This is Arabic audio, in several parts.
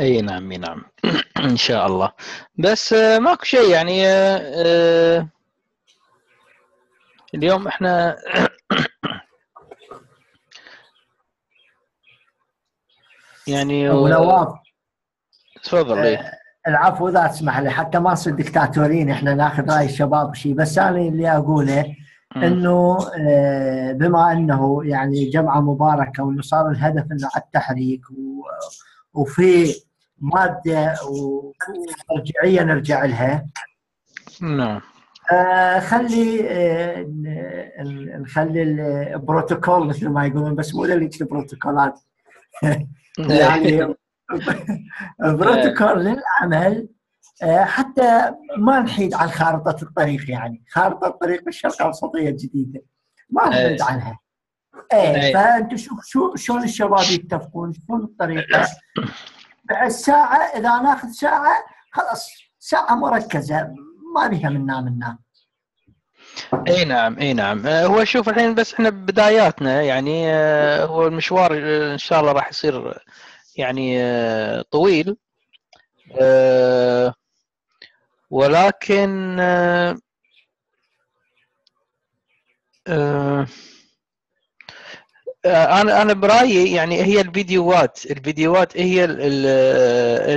إي نعم إي نعم. إن شاء الله. بس آه، ماكو شيء يعني آه، آه، اليوم إحنا يعني أبو نواف. تفضل العفو إذا تسمح لي حتى ما نصير دكتاتوريين إحنا ناخذ رأي الشباب وشيء بس أنا اللي أقوله. إنه بما إنه يعني جمعة مباركة وإنه صار الهدف إنه على التحريك و- وفي مادة ومرجعيه نرجع لها. نعم. آه، خلي آه، نخلي البروتوكول مثل ما يقولون بس مو اللي يكتب بروتوكولات. يعني بروتوكول للعمل آه، حتى ما نحيد عن خارطة الطريق يعني. خارطة الطريق بالشرق الأوسطية الجديدة. ما نحيد إيه. عنها. إيه. فانتم شوف شو شلون الشباب يتفقون؟ شلون الطريقة؟ بعد ساعة إذا ناخذ ساعة خلاص ساعة مركزة. ما بيها منا منا. إي نعم إي نعم. آه، هو شوف الحين بس إحنا بداياتنا يعني آه، هو المشوار آه، إن شاء الله راح يصير يعني طويل. ولكن أنا أنا برأيي يعني هي الفيديوهات الفيديوهات ال-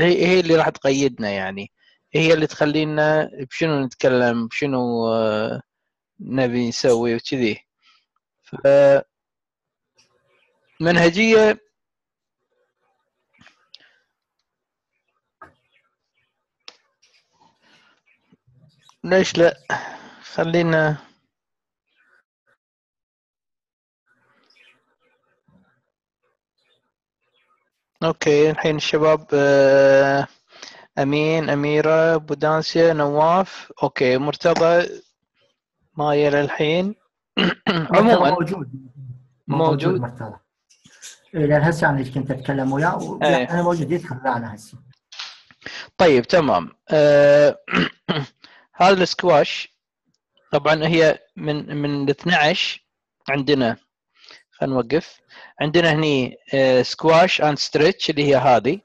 هي هي اللي راح تقيدنا يعني. هي اللي تخلينا بشنو نتكلم بشنو آه، نبي نسوي وكذي. منهجية ليش لا؟ خلينا okay الحين الشباب آه، أمين أميرة بودانسيا نواف. okay مرتضى مايل الحين. عموما موجود. موجود. مرتضى. لأن هسه أنا كنت أتكلم وياه و- إيه. أنا موجود يدخل معنا هسه. طيب تمام. آه، هذا السكواش طبعا هي من من ال 12 عندنا. خلينا نوقف. عندنا هني squash and stretch اللي هي هذه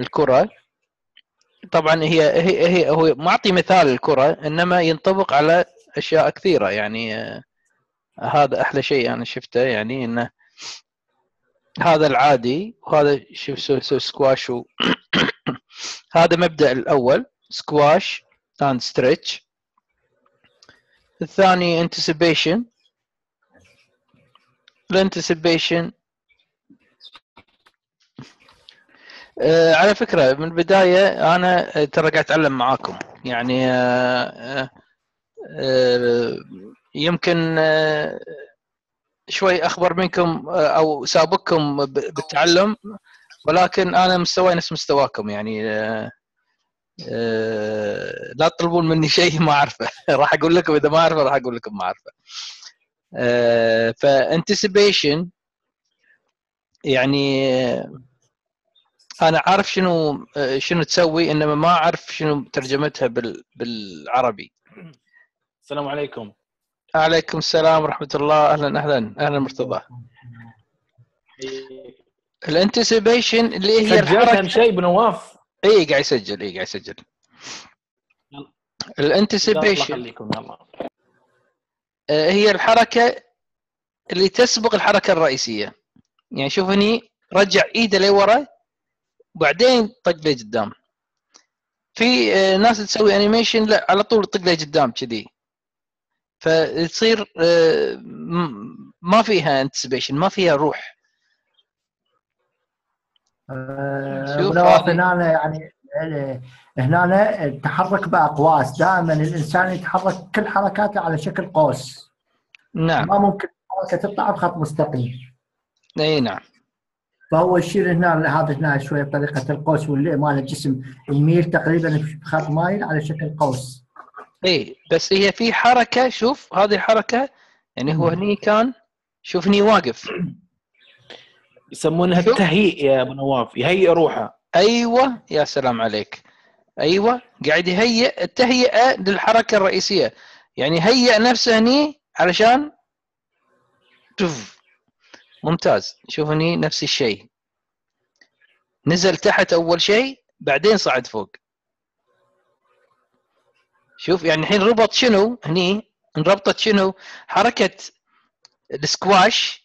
الكرة. طبعا هي هي, هي هو معطي مثال الكرة إنما ينطبق على أشياء كثيرة. يعني آه، هذا أحلى شيء أنا شفته يعني إنه هذا العادي وهذا شوف سو سو سكواش و... هذا مبدأ الأول squash and stretch الثاني anticipation ال anticipation آه على فكرة من البداية أنا ترى قاعد أتعلم معاكم. يعني آه آه يمكن شوي أخبر منكم أو سابقكم بالتعلم ولكن أنا مستواي نفس مستواكم. يعني لا تطلبون مني شيء ما أعرفه. راح أقول لكم إذا ما أعرفه راح أقول لكم ما أعرفه. فانتسيبيشن يعني آه، أنا عارف شنو آه، شنو تسوي إنما ما أعرف شنو ترجمتها بال- بالعربي. السلام عليكم. عليكم السلام ورحمة الله. أهلا أهلا أهلا مرتضى. ال anticipation اللي هي الحركه شيء بنواف؟ إي قاعد يسجل إي قاعد يسجل. يلا. الله ال anticipation يخليكم يلا آه، هي الحركة اللي تسبق الحركة الرئيسية. يعني شوف هني رجع إيده لورا وبعدين طق له قدام. في آه، ناس تسوي animation لا على طول طق له قدام كذي. فتصير آه، ما فيها anticipation ما فيها روح. آه، شوف. هنا يعني آه، هنا التحرك بأقواس. دائما الإنسان يتحرك كل حركاته على شكل قوس. نعم. ما ممكن حركة تطلع بخط مستقيم. إي نعم. فهو يشير هنا هذا هنا شوية بطريقه القوس واللي مال الجسم يميل تقريبا بخط مايل على شكل قوس. إي بس هي في حركة شوف هذه الحركة يعني هو هني كان شوف هني واقف. يسمونها. التهيئ يا أبو نواف يهيئ روحه. أيوه يا سلام عليك. أيوه قاعد يهيئ التهيئه للحركة الرئيسية. يعني هيئ نفسه هني علشان تف ممتاز. شوف هني نفس الشيء. نزل تحت أول شيء بعدين صعد فوق. شوف يعني الحين ربط شنو؟ هني انربطت شنو؟ حركة السكواش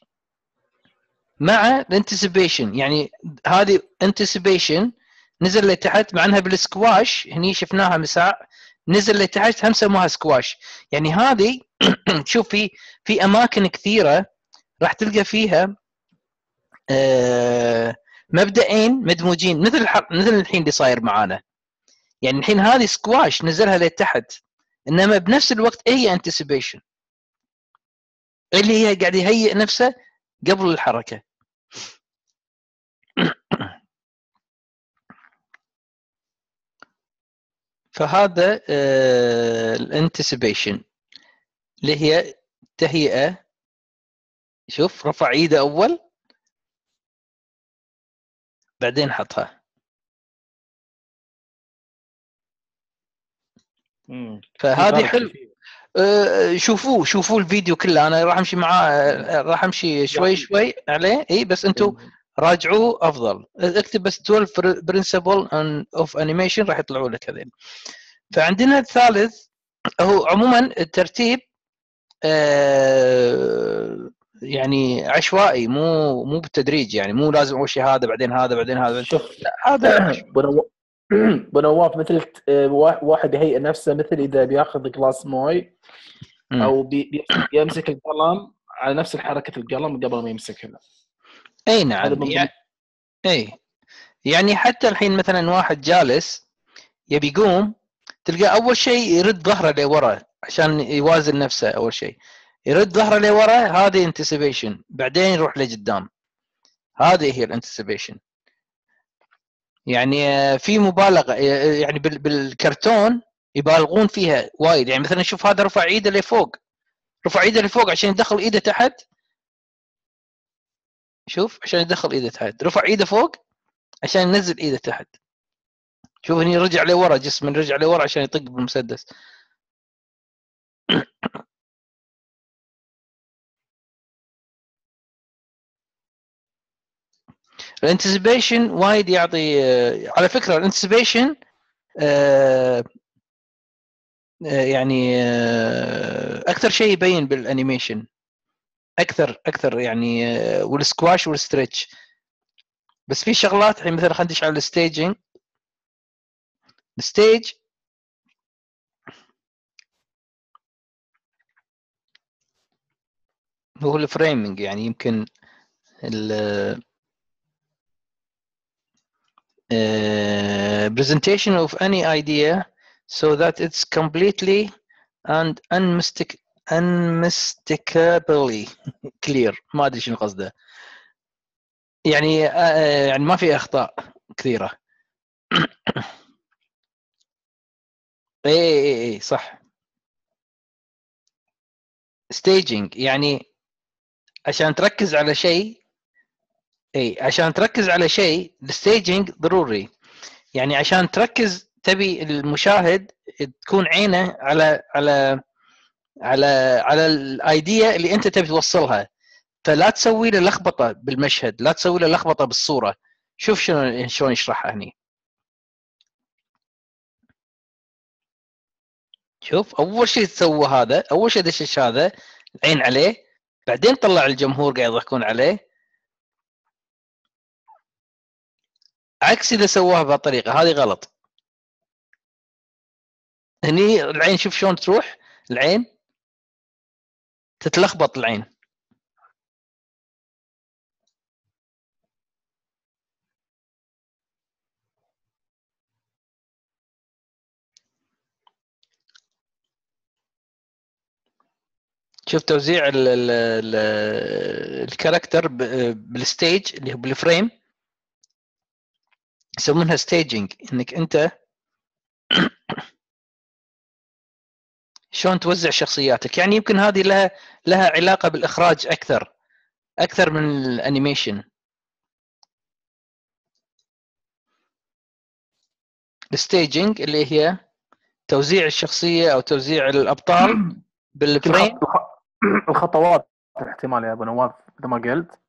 مع ال anticipation يعني هذه anticipation نزل لتحت مع إنها بالسكواش. هني شفناها مساع نزل لتحت هم سموها سكواش. يعني هذه شوف في في أماكن كثيرة راح تلقى فيها آه، مبدئين مدموجين. مثل مثل الحين اللي صاير معانا. يعني الحين هذه سكواش نزلها لتحت إنما بنفس الوقت هي anticipation اللي هي قاعد يهيئ نفسه قبل الحركة. فهذا ال anticipation اللي هي تهيئة. شوف رفع ايده أول. بعدين حطها. فهذه حلو. آه، شوفوه شوفوه الفيديو كله. أنا راح أمشي معاه آه، راح أمشي شوي شوي عليه. إي بس أنتم راجعوه أفضل. اكتب بس 12 principle of animation راح يطلعوا لك هذين. فعندنا الثالث هو عموما الترتيب آه، يعني عشوائي مو مو بالتدريج يعني مو لازم أول شيء هذا بعدين هذا بعدين هذا. شوف. هذا بنواف مثل آه، وا- واحد يهيئ نفسه مثل إذا بياخذ glass موي. أو بي- بي- يمسك القلم على نفس حركة القلم قبل ما يمسكها. أي نعم يعني أي. يعني حتى الحين مثلا واحد جالس يبي يقوم تلقى أول شيء يرد ظهره لورا عشان يوازن نفسه أول شيء. يرد ظهره لورا هذه anticipation بعدين يروح لقدام. هذه هي ال anticipation يعني آه، في مبالغة آه، يعني بال- بالكرتون يبالغون فيها وايد. يعني مثلا شوف هذا رفع إيده لفوق رفع إيده لفوق عشان يدخل إيده تحت. شوف عشان يدخل إيده تحت. رفع إيده فوق عشان ينزل إيده تحت. شوف هني رجع لورا جسم رجع لورا عشان يطق بالمسدس. ال anticipation وايد يعطي آه، على فكرة ال anticipation يعني آه، أكثر شيء يبين بال animation أكثر أكثر يعني آه، وال squash وال stretch بس في شغلات الحين مثلا خلينا ندش على ال staging ال stage هو ال framing يعني يمكن ال uh, presentation of any idea so that it's completely and unmistak unmistakably clear ما ادري شنو قصده يعني آه، يعني ما في اخطاء كثيره اي اي اي صح staging يعني عشان تركز على شيء اي عشان تركز على شيء الستيجنج ضروري. يعني عشان تركز تبي المشاهد تكون عينه على على على على الأيديا اللي أنت تبي توصلها. فلا تسوي له لخبطة بالمشهد لا تسوي له لخبطة بالصورة. شوف شلون شلون يشرحها هني. شوف أول شيء تسوى هذا أول شيء دشش هذا العين عليه بعدين طلع الجمهور قاعد يضحكون عليه. عكس إذا سووها بهالطريقه هذه غلط. هني العين شوف شلون تروح؟ العين تتلخبط العين. شوف توزيع ال ال ال ال character بال stage اللي هو بال frame. يسمونها staging إنك أنت شلون توزع شخصياتك. يعني يمكن هذه لها لها علاقة بالإخراج أكثر أكثر من ال animation. ال staging اللي هي توزيع الشخصية أو توزيع الأبطال بالفريم الخ- الخطوات احتمال يا أبو نواف مثل ما قلت.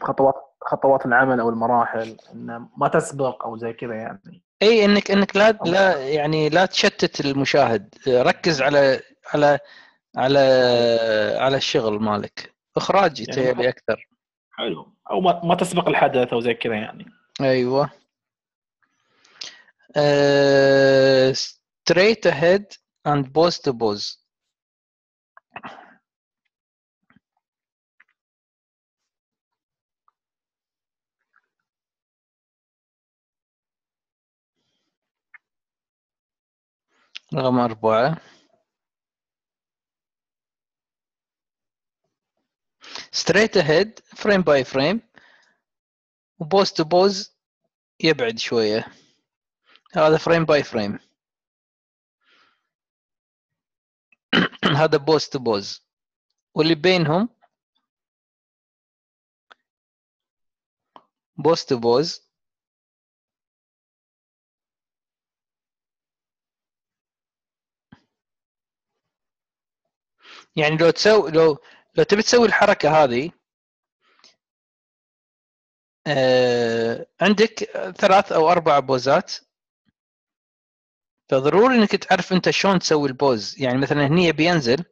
خطوات خطوات العمل أو المراحل انه ما تسبق أو زي كذا يعني. إي إنك إنك لا لا يعني لا تشتت المشاهد. ركز على على على على الشغل مالك. إخراج يعني أكثر. حلو. أو ما, ما تسبق الحدث أو زي كذا يعني. أيوه. uh, straight ahead and pose to رقم أربعة. Straight ahead frame by frame. و pose to pose يبعد شوية. هذا frame by frame هذا pose to pose واللي بينهم؟ pose to pose يعني لو تسوي لو لو تبي تسوي الحركة هذه آه، عندك ثلاث أو أربع بوزات. فضروري إنك تعرف أنت شلون تسوي البوز. يعني مثلا هني بينزل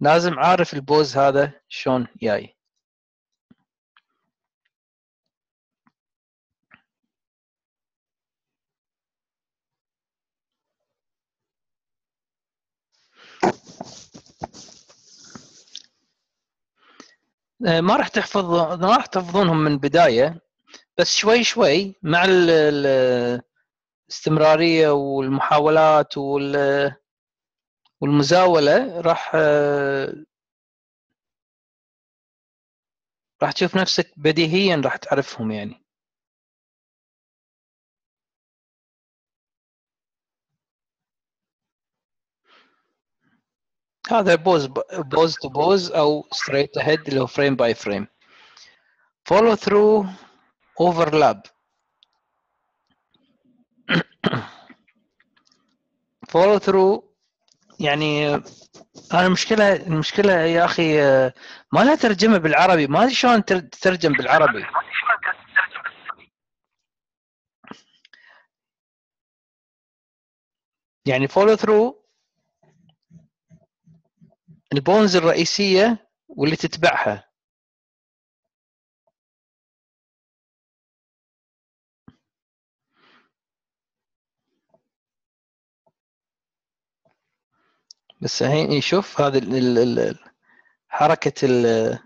لازم عارف البوز هذا شلون جاي. ما راح تحفظ ما راح تحفظونهم من البداية بس شوي شوي مع ال- ال- الاستمرارية والمحاولات وال- والمزاولة راح آه، راح تشوف نفسك بديهيا راح تعرفهم يعني. هذا pose pose to pose أو straight ahead اللي هو frame by frame follow through overlap follow through يعني أنا المشكلة المشكلة يا أخي ما لها ترجمة بالعربي. ما أدري شلون تر- تترجم بالعربي. يعني follow through ال bones الرئيسية واللي تتبعها. بس الحين يشوف هذا حركة ال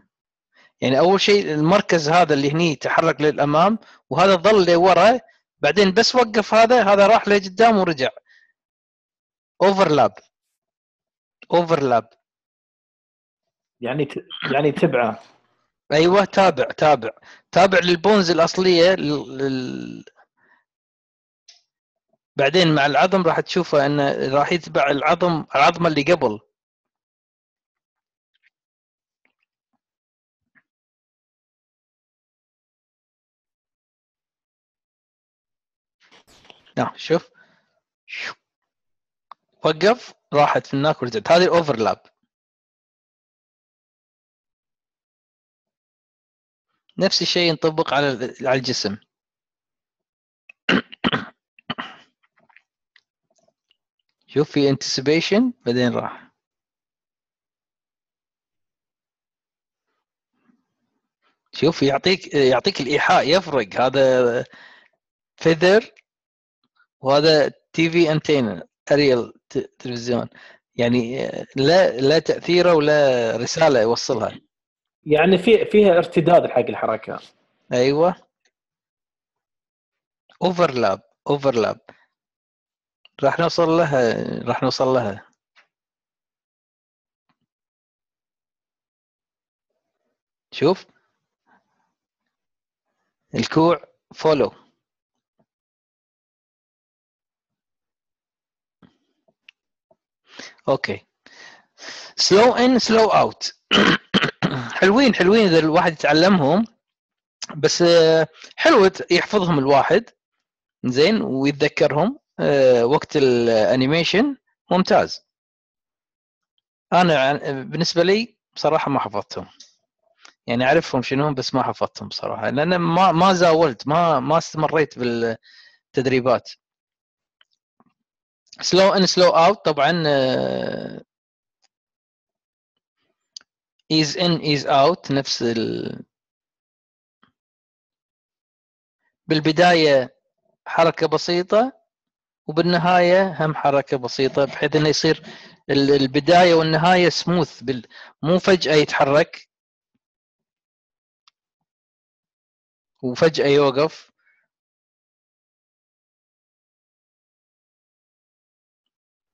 يعني أول شيء المركز هذا اللي هني تحرك للأمام وهذا ظل لورا بعدين بس وقف هذا هذا راح لقدام ورجع. overlap overlap يعني. يعني تبعه. أيوه تابع تابع. تابع لل bones الأصلية لل... بعدين مع العظم راح تشوفه انه راح يتبع العظم العظمه اللي قبل. نعم شوف. وقف راحت هناك ورجعت هذه الأوفرلاب. نفس الشيء ينطبق على على الجسم. شوف في انتسبيشن بعدين راح. شوف يعطيك يعطيك الإيحاء يفرق. هذا feather وهذا TV antenna aerial تلفزيون يعني لا لا تأثيره ولا رسالة يوصلها. يعني في فيها ارتداد حق الحركة. أيوه. overlap overlap راح نوصل لها راح نوصل لها. شوف. الكوع follow okay slow in slow out حلوين حلوين إذا الواحد يتعلمهم. بس آه، حلو يحفظهم الواحد. زين ويتذكرهم آه، وقت ال animation. ممتاز. أنا بالنسبة لي بصراحة ما حفظتهم. يعني أعرفهم شنو بس ما حفظتهم صراحة لأن ما ما زاولت ما ما استمريت بالتدريبات. slow in slow out طبعا ease in ease out نفس ال... بالبداية حركة بسيطة وبالنهاية هم حركة بسيطة بحيث إنه يصير ال- البداية والنهاية سموث بال... مو فجأة يتحرك. وفجأة يوقف.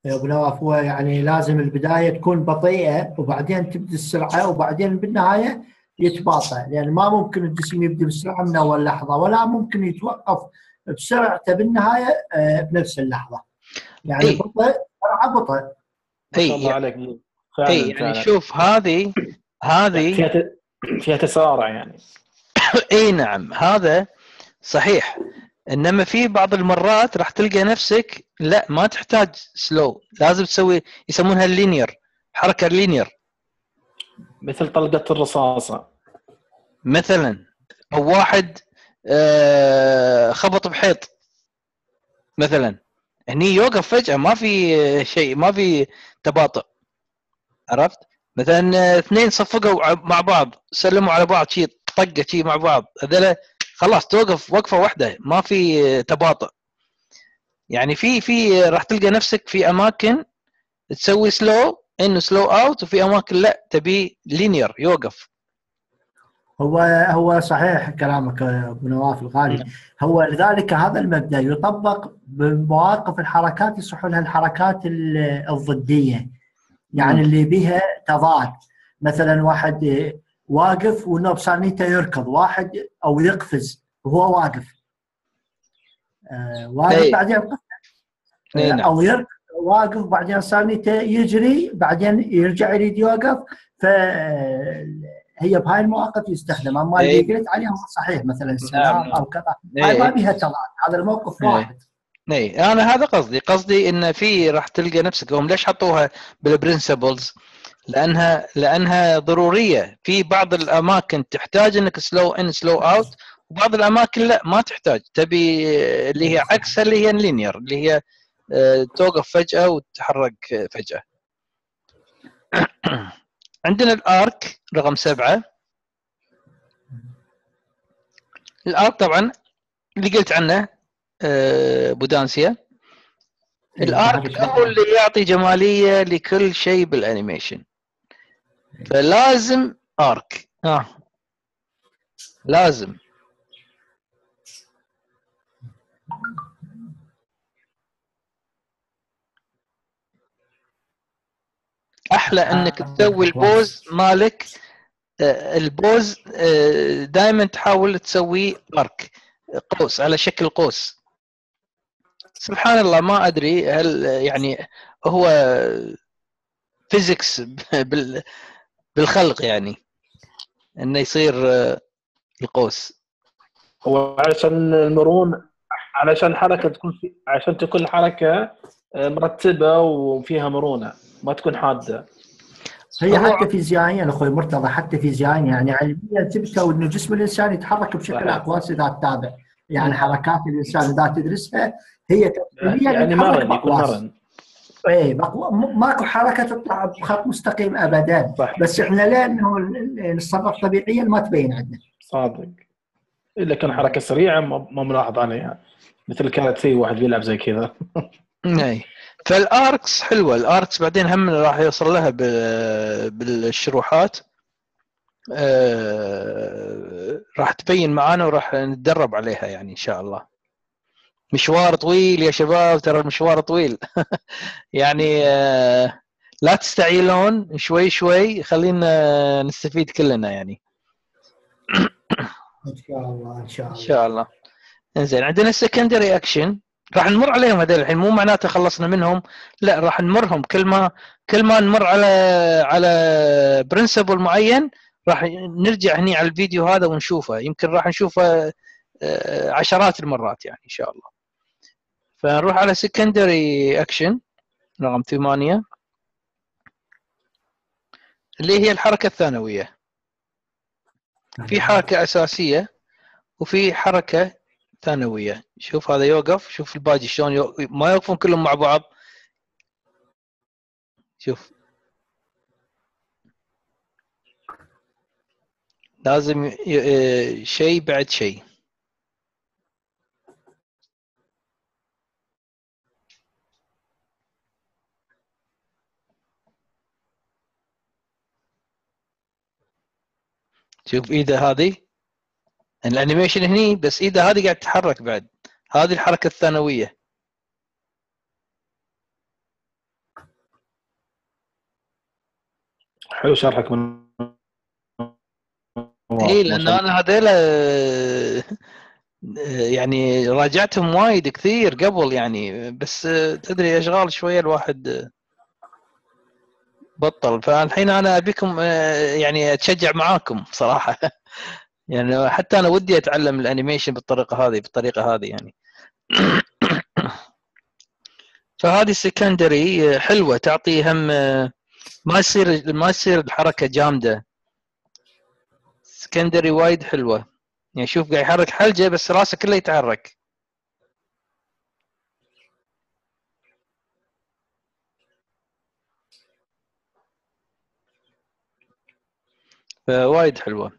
أبو نواف هو يعني لازم البداية تكون بطيئة وبعدين تبدأ السرعة وبعدين بالنهاية يتباطأ لأن ما ممكن الجسم يبدأ بالسرعه من أول لحظة ولا ممكن يتوقف بسرعته بالنهاية آه، بنفس اللحظة. يعني إي. بطء سرعة بطء. اي الله عليك فعلا اي يعني فعلا. شوف هذه هذه فيها تسارع يعني اي نعم هذا صحيح إنما في بعض المرات راح تلقى نفسك لا ما تحتاج slow لازم تسوي يسمونها ال linear حركة ال linear مثل طلقة الرصاصة. مثلا أو واحد آه، خبط بحيط. مثلا هني يوقف فجأة ما في شيء ما في تباطؤ. عرفت؟ مثلا آه، اثنين صفقوا مع بعض سلموا على بعض شيء طقة شيء مع بعض. هذول خلاص توقف وقفة واحدة ما في تباطؤ. يعني في في راح تلقى نفسك في أماكن تسوي slow in slow out وفي أماكن لا تبي linear يوقف. هو هو صحيح كلامك أبو نواف الغالي. هو لذلك هذا المبدا يطبق بمواقف الحركات يصح لها الحركات ال- الضدية. يعني مم. اللي بها تضاد. مثلا واحد واقف وإنه بصانيته يركض واحد أو يقفز وهو واقف آه، واقف إي. بعدين يقفز. إي نعم. أو يركض واقف بعدين صانيته يجري بعدين يرجع يريد يوقف فهي بهاي المواقف يستخدم أما. اللي قلت عليه هو صحيح مثلا السلام نعم. أو كذا هاي إيه. ما بها تضاد هذا الموقف إيه. واحد اي أنا هذا قصدي قصدي إن في راح تلقى نفسك هم ليش حطوها بال principles لأنها لأنها ضرورية. في بعض الأماكن تحتاج إنك slow in slow out وبعض الأماكن لا ما تحتاج. تبي اللي هي عكسها اللي هي ال linear اللي هي آه، توقف فجأة وتتحرك فجأة. عندنا الأرك رقم سبعة. الأرك طبعا اللي قلت عنه آه، بودانسيا الأرك هو اللي يعطي جمالية لكل شيء بالانيميشن فلازم ارك آه. لازم. أحلى إنك تسوي ال pose مالك آه، ال pose دائما تحاول تسوي arc قوس على شكل قوس. سبحان الله ما أدري هل يعني هو physics بال بالخلق يعني إنه يصير آه، القوس هو علشان المرونة علشان حركة تكون في عشان تكون الحركه آه، مرتبة وفيها مرونة ما تكون حادة هي حتى فيزيائيا أخوي مرتضى حتى فيزيائيا يعني علميا ثبتوا إنه جسم الإنسان يتحرك بشكل. اقواس إذا تتابع يعني حركات الإنسان إذا تدرسها هي تفصيليا يعني مرن يكون. مرن إيه ماكو حركة تطلع بخط مستقيم ابدا. صح بس إحنا لأنه ال- ال- نتصرف طبيعيا ما تبين عندنا. صادق. إلا كان حركة سريعة ما ما ملاحظ عليها. مثل كانت في واحد بيلعب زي كذا. إي. فال arcs حلوة. ال arcs بعدين هم راح يوصل لها بالشروحات. آه، راح تبين معانا وراح نتدرب عليها يعني إن شاء الله. مشوار طويل يا شباب ترى المشوار طويل. يعني آه، لا تستعجلون شوي شوي خلينا نستفيد كلنا يعني. إن شاء الله إن شاء إن الله. شاء الله. إنزين عندنا ال secondary action راح نمر عليهم هذول الحين مو معناته خلصنا منهم. لا راح نمرهم. كل ما كل ما نمر على على principle معين راح نرجع هني على الفيديو هذا ونشوفه. يمكن راح نشوفه آه، عشرات المرات يعني إن شاء الله. فنروح على secondary action رقم ثمانية. اللي هي الحركة الثانوية. في حركة أساسية وفي حركة ثانوية. شوف هذا يوقف شوف الباقي شلون يو... ما يوقفون كلهم مع بعض. شوف. لازم. ي- شيء بعد شيء. شوف ايده هذه الأنيميشن هني بس ايده هذه قاعد تتحرك بعد هذه الحركة الثانوية. حلو شرحك من اي لأن أنا هذيل آه، يعني راجعتهم وايد كثير قبل يعني بس آه، تدري أشغال شوية الواحد آه، بطل. فالحين أنا أبيكم آه، يعني أتشجع معاكم صراحة. يعني حتى أنا ودي أتعلم ال animation بالطريقة هذه بالطريقة هذه يعني. فهذه secondary حلوة تعطي هم آه، ما يصير ما يصير الحركة جامدة. secondary وايد حلوة. يعني شوف قاعد يحرك حلجة بس راسه كله يتحرك. فوايد حلوة.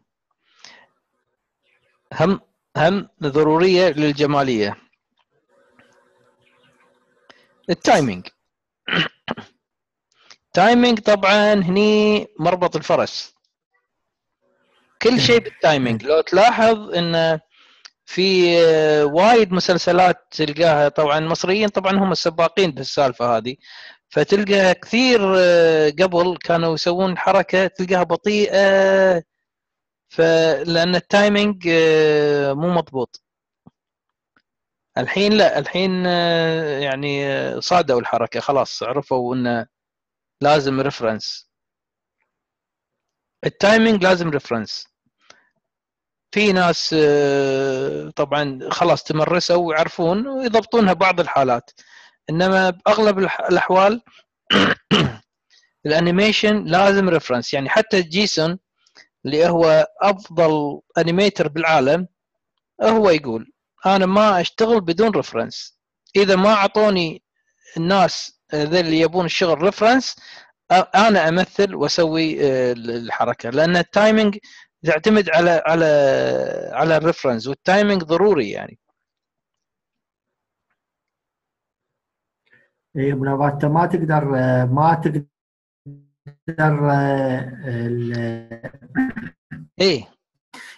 هم هم ضرورية للجمالية. ال timing. timing طبعا هني مربط الفرس. كل شيء بال timing. لو تلاحظ إن في وايد مسلسلات تلقاها طبعا المصريين طبعا هم السباقين بالسالفه هذه. فتلقى كثير آه، قبل كانوا يسوون حركة تلقاها بطيئة فلأن ال timing آه، مو مضبوط. الحين لا الحين آه، يعني صادوا الحركة خلاص عرفوا انه لازم reference ال timing لازم reference في ناس طبعا خلاص تمرسوا ويعرفون ويضبطونها بعض الحالات. إنما باغلب الأحوال ال animation لازم reference يعني حتى جيسون اللي هو أفضل animator بالعالم هو يقول أنا ما أشتغل بدون reference إذا ما أعطوني الناس ذي اللي يبون الشغل reference أنا أمثل وأسوي آه، الحركة. لأن ال timing تعتمد على على على ال reference وال timing ضروري يعني. أبو نواف ما تقدر آه، ما تقدر آه، إيه.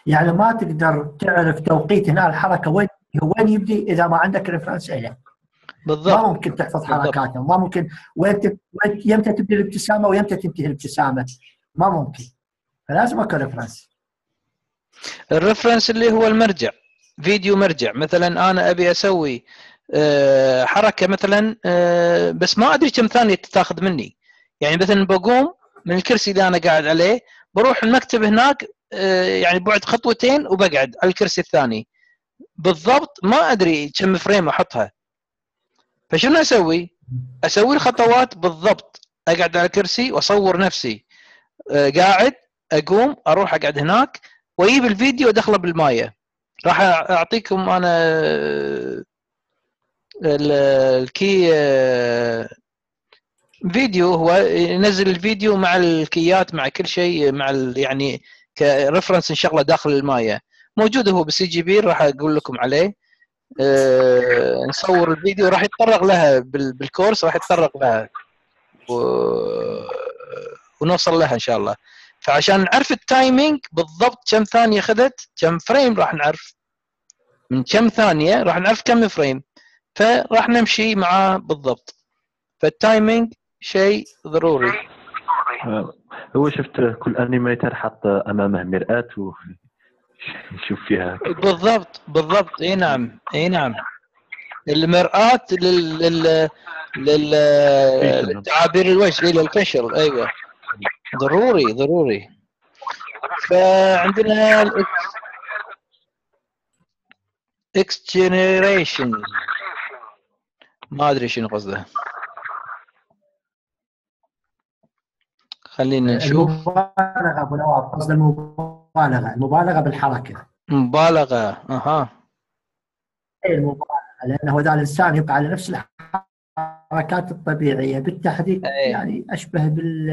يعني ما تقدر تعرف توقيت هنا الحركة وين وين يبدي إذا ما عندك reference له ما بالضبط ممكن تحفظ. حركاته ما ممكن وين يمتى تبدي الابتسامة ويمتى تنتهي الابتسامة. ما ممكن. فلازم أكو reference ال reference اللي هو المرجع فيديو مرجع. مثلا أنا أبي أسوي آه، حركة مثلا آه، بس ما أدري كم ثانية تاخذ مني. يعني مثلا بقوم من الكرسي اللي أنا قاعد عليه بروح المكتب هناك آه، يعني بعد خطوتين وبقعد على الكرسي الثاني. بالضبط ما أدري كم فريم أحطها. فشنو أسوي؟ أسوي الخطوات بالضبط. أقعد على الكرسي وأصور نفسي. آه، قاعد أقوم أروح أقعد هناك وأجيب الفيديو وأدخله بالماية. راح أعطيكم أنا آه، ال key آه، فيديو هو ينزل الفيديو مع الكيات مع كل شيء مع يعني ك reference نشغله داخل الماية. موجود هو بال CGP راح أقول لكم عليه. آه، نصور الفيديو راح يتطرق لها بال- بال course راح يتطرق لها. ونوصل لها إن شاء الله. فعشان نعرف ال timing بالضبط كم ثانية أخذت كم frame راح نعرف. من كم ثانية راح نعرف كم frame. فراح نمشي معاه بالضبط. فال timing شيء ضروري. هو شفت كل animator حط امامه مرآة ويشوف فيها. بالضبط بالضبط. اي نعم اي نعم. المرآة لل لل لل للتعابير الوجه لل facial أيوه. ضروري ضروري. فعندنا ال ex exaggeration ما أدري شنو قصده. خلينا نشوف. المبالغه أبو نواف قصد المبالغه المبالغه بالحركة. مبالغة أها. اي المبالغه لأنه إذا الإنسان يبقى على نفس الحركات الطبيعية بالتحريك أي. يعني أشبه بال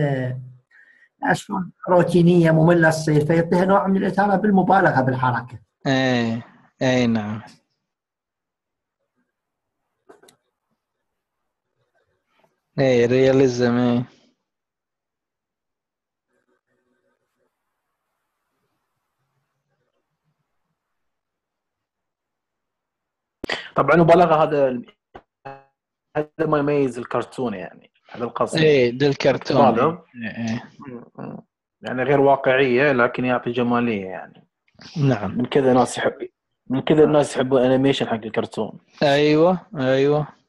يعني شلون روتينية مملة تصير فيعطيها نوع من الإثارة بالمبالغة بالحركة. اي اي نعم. اي realism اي طبعا مبالغه هذا هذا ما يميز الكرتون يعني هذا القصد. اي ده الكرتون. هذا إي، إي. يعني غير واقعية لكن يعطي جمالية يعني. نعم. من كذا ناس يحب من كذا الناس يحبون ال animation حق الكرتون. أيوه أيوه.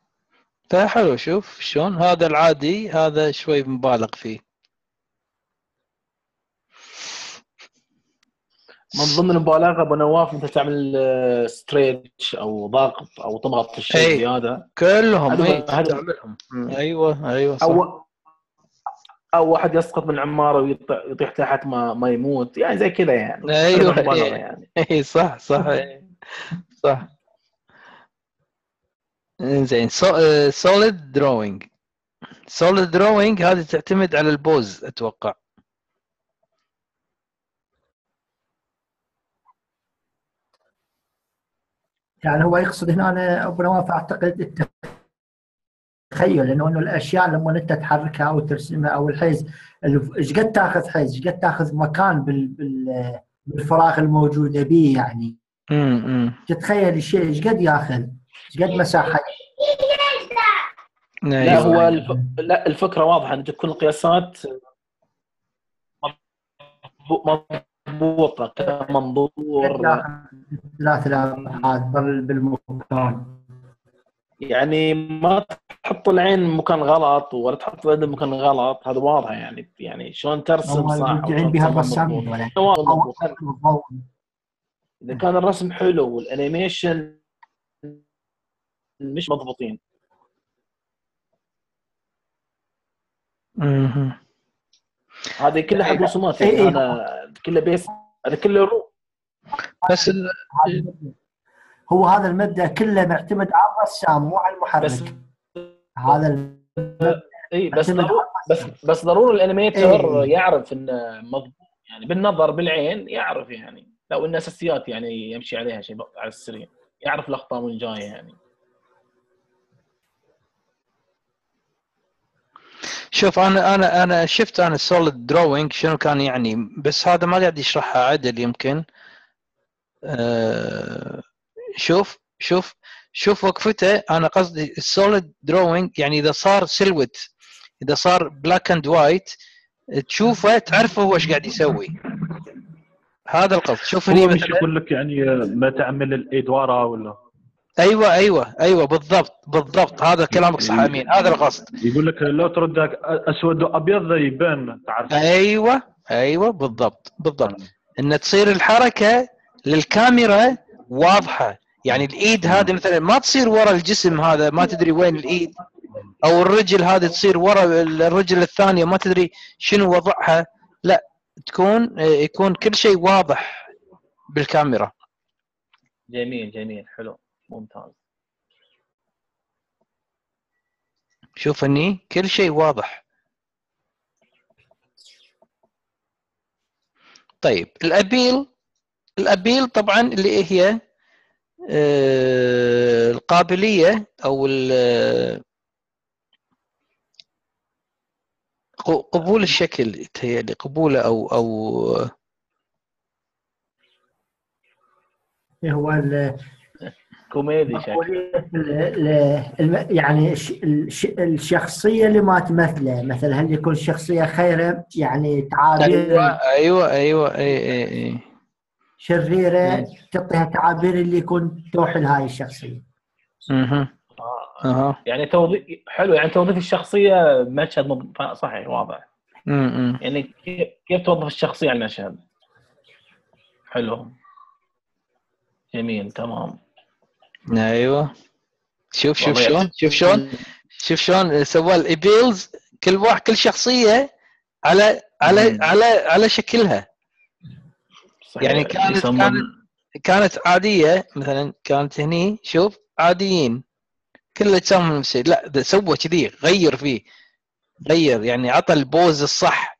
فحلو شوف شلون؟ هذا العادي هذا شوي مبالغ فيه. من ضمن المبالغة ابو نواف أنت تعمل ستريتش أو ضغط أو تضغط الشيء. زياده كلهم هذا- تعملهم. أيوه أيوه صح. أو أو واحد يسقط من عماره ويطيح تحت ما ما يموت. يعني زي كذا يعني. أيوه إيه. يعني. اي صح صح إيه. صح. زين. solid drawing solid drawing هذه تعتمد على ال pose أتوقع. يعني هو يقصد هنا أنا أبو نواف أعتقد التخيل إنه أنه الأشياء لما أنت تحركها أو ترسمها أو الحيز إيش قد تأخذ حيز؟ إيش قد تأخذ مكان بال بال بالفراغ الموجودة به يعني؟ تتخيل الشيء إيش قد يأخذ؟ قد مساحة. لا. هو الف... لا الفكرة واضحة ان تكون القياسات مضبو- مضبوطة كمنظور. ثلاث بال- بالمكان. يعني ما تحط العين مكان غلط ولا تحط اليد مكان غلط هذا واضح يعني يعني شلون ترسم صح وشلون بها. أو- أو- إذا كان الرسم حلو والأنيميشن مش مضبوطين مهم. هذه كلها حق رسومات إيه يعني إيه. أنا كله بيس هذا كله رو بس ال- هذا. هو هذا المبدأ كله معتمد على الرسام مو على بس المحرك هذا ال- اي بس ضروري. بس بس ضروري الانيميتر إيه. يعرف انه مضبوط يعني بالنظر بالعين يعرف يعني لو إن أساسيات يعني يمشي عليها شيء على السريع يعرف الاخطاء وين جاية يعني شوف أنا أنا أنا شفت أنا ال solid drawing شنو كان يعني بس هذا ما قاعد يشرحها عدل يمكن. آه، شوف شوف شوف وقفته. أنا قصدي ال solid drawing يعني إذا صار silhouette إذا صار black and white تشوفه تعرفه هو إيش قاعد يسوي. هذا القصد. شوف هو مش يقول لك يعني ما تعمل الايد ورا ولا؟ أيوه أيوه أيوه بالضبط بالضبط. هذا كلامك صح أمين. هذا القصد. يقول لك لو تردك أسود وأبيض يبان تعرف. أيوه أيوه بالضبط بالضبط. إن تصير الحركة للكاميرا واضحة. يعني الإيد هذه مثلا ما تصير ورا الجسم هذا ما تدري وين الإيد. أو الرجل هذه تصير ورا الرجل الثانية ما تدري شنو وضعها. لا تكون يكون كل شيء واضح بالكاميرا. جميل جميل حلو. ممتاز. شوف هني كل شيء واضح. طيب الأبيل الأبيل طبعا اللي هي آه، القابلية أو ال- ق- قبول الشكل يتهيألي قبوله أو أو هو ال- كوميدي شكل مقولية ال- ال- الم- يعني الش- الش- الشخصية اللي ما تمثله مثلا هل يكون شخصية خيره يعني تعابير؟ أيوه أيوه أيوه إي إي إي. شريرة تعطيها تعابير اللي يكون توحي لهاي الشخصية. أها آه. أها. يعني توظيف حلو يعني توظيف الشخصية مشهد مض- صحيح واضح. أمم. يعني كيف كيف توظف الشخصية على المشهد؟ حلو. جميل تمام. أيوه. شوف شوف شلون شوف شلون شوف شلون سوى ال appeals كل واحد كل شخصية على على. على على شكلها. صحيح. يعني كانت- يسمون- كانت- كانت عادية. مثلا كانت هني شوف عاديين. كل اجسامهم نفس الشيء. لا ده سوى كذي غير فيه. غير يعني عطى ال pose الصح.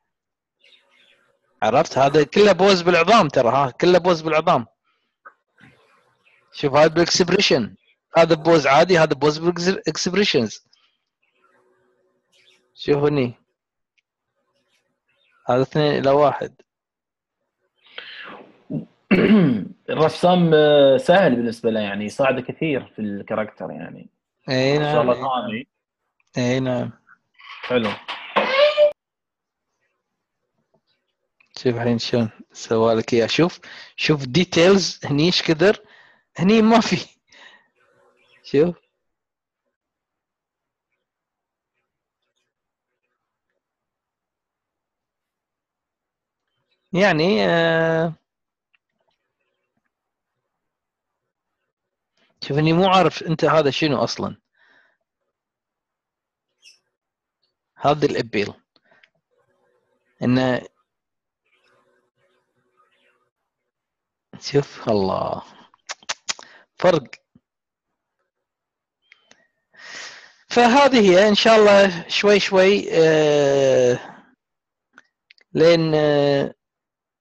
عرفت؟ هذا كله pose بالعظام ترى ها. كله pose بالعظام. شوف هذا بال expression. هذا pose عادي هذا pose بال expressions. شوف هني. هذا اثنين إلى واحد. الرسام آه، سهل بالنسبة له يعني يساعده كثير في ال character يعني. إي ما شاء الله نعم إي نعم. حلو. شوف الحين شلون سوى لك إياه. شوف شوف ديتيلز هني إيش كثر؟ هني ما في. شوف. يعني آه شوف اني مو عارف انت هذا شنو أصلا. هذا الابيل. انه شوف الله. فرق. فهذه هي إن شاء الله شوي شوي آه لين آه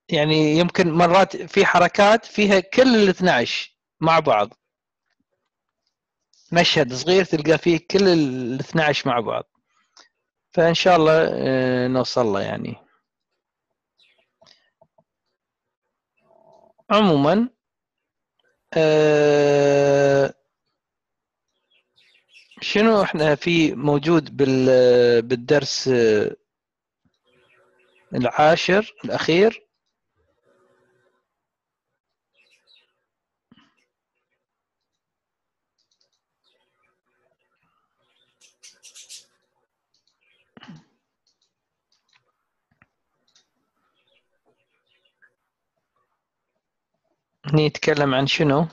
يعني يمكن مرات في حركات فيها كل ال 12 مع بعض. مشهد صغير تلقى فيه كل ال 12 مع بعض. فإن شاء الله آه نوصل له يعني. عموما آه شنو إحنا في موجود بال بالدرس آه، العاشر الأخير؟ هني يتكلم عن شنو؟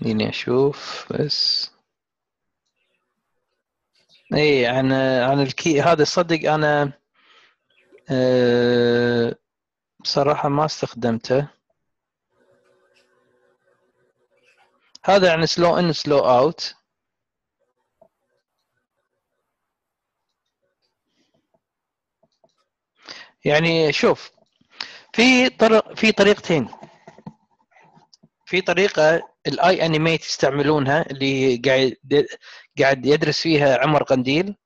خليني أشوف بس. اي عن عن ال key هذا صدق أنا أه بصراحة ما استخدمته. هذا عن slow in slow out يعني شوف في طرق في طريقتين. في طريقة الاي انيميت يستعملونها اللي قاعد قاعد يدرس فيها عمر قنديل.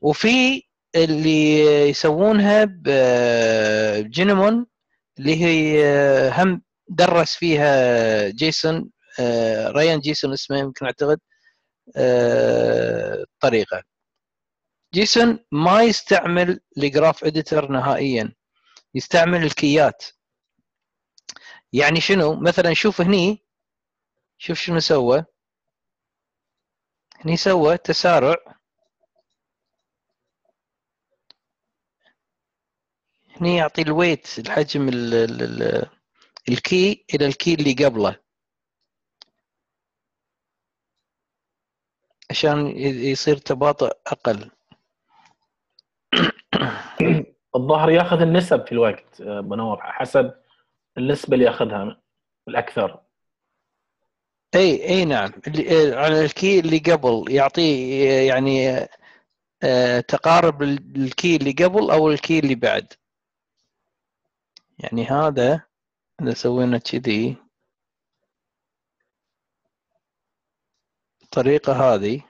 وفي اللي يسوونها بجينيمون اللي هي هم درس فيها جيسون آه، ريان جيسون اسمه يمكن أعتقد آه، طريقة. جيسون ما يستعمل ال graph editor نهائيا. يستعمل ال key ات. يعني شنو؟ مثلا شوف هني شوف شنو سوى. هني سوى تسارع. هني يعطي ال weight الحجم ال ال ال ال key إلى ال key اللي قبله. عشان يصير تباطؤ أقل. الظاهر ياخذ النسب في الوقت آه، منور. حسب النسبة اللي ياخذها الأكثر. إي إي نعم. اللي على ال key اللي قبل يعطيه يعني آه، تقارب ال- ال key اللي قبل أو ال key اللي بعد. يعني هذا إذا سوينا كذي الطريقة هذه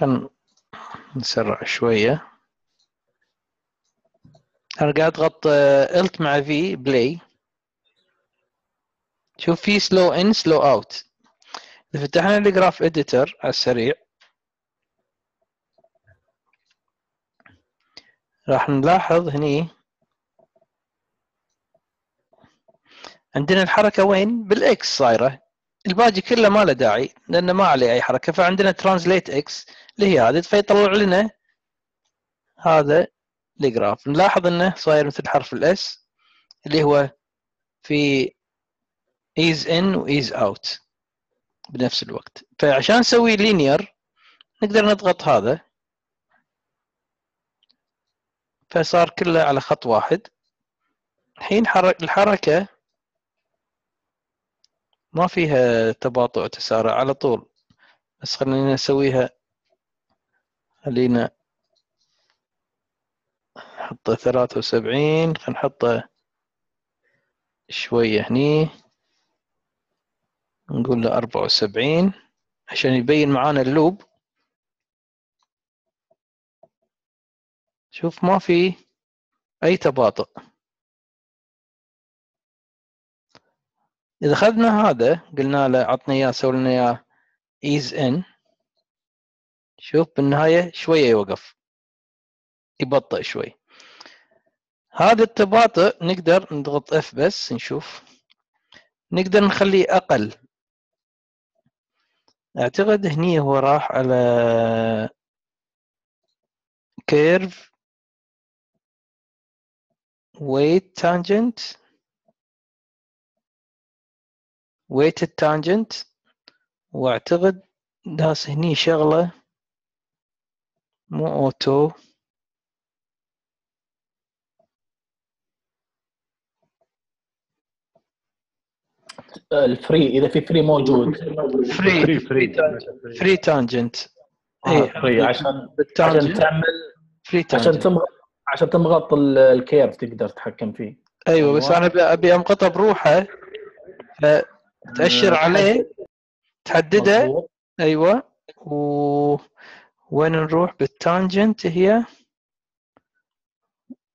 خلنا نسرع شوية. أنا قاعد أضغط Alt مع V play شوف في slow in slow out إذا فتحنا ال graph editor على السريع راح نلاحظ هني. عندنا الحركة وين؟ بال X صايرة. الباقي كله ما له داعي لأنه ما عليه أي حركة. فعندنا translate X اللي هي هذه فيطلع لنا هذا ال graph. نلاحظ إنه صاير مثل حرف ال S اللي هو في ease in و ease out بنفس الوقت. فعشان نسوي linear نقدر نضغط هذا. فصار كله على خط واحد. الحين حرك الحركة ما فيها تباطؤ تسارع على طول. بس خلينا نسويها. خلينا نحطه ثلاثة وسبعين. خلينا نحطه شوية هني. نقول له أربعة وسبعين. عشان يبين معانا ال loop. شوف ما في أي تباطؤ. إذا أخذنا هذا قلنا له عطنا إياه سوي لنا إياه ease in شوف بالنهاية شوية يوقف. يبطئ شوي. هذا التباطؤ نقدر نضغط F بس نشوف. نقدر نخليه أقل. أعتقد هني هو راح على كيرف ويت تانجنت ويت التانجنت واعتقد داس هني شغلة مو اوتو الفري إذا في فري موجود. فري فري فري فري تانجنت إيه. فري عشان عشان تعمل فري عشان تانجنت تمغط عشان تمغط ال- الكيرف تقدر تتحكم فيه. أيوه بس. أنا ابي امقطه بروحه. فتاشر آه، عليه تحدده. أيوه. و وين نروح؟ بالتانجنت هي.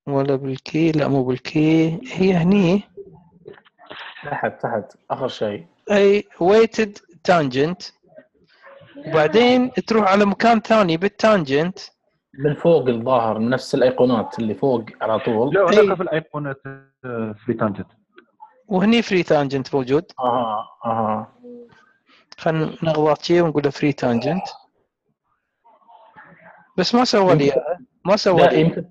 ولا بالكي؟ لا مو بالكي. هي هني. تحت تحت. آخر شيء. أي weighted tangent وبعدين تروح على مكان ثاني بال tangent. من فوق الظاهر من نفس الأيقونات اللي فوق على طول. لا. هناك في الايقونات آه، في tangent وهني free tangent موجود. أها أها. خلينا نضغط شيء ونقول له free tangent بس ما سوى لي إياها. ما سوى لي. يمكن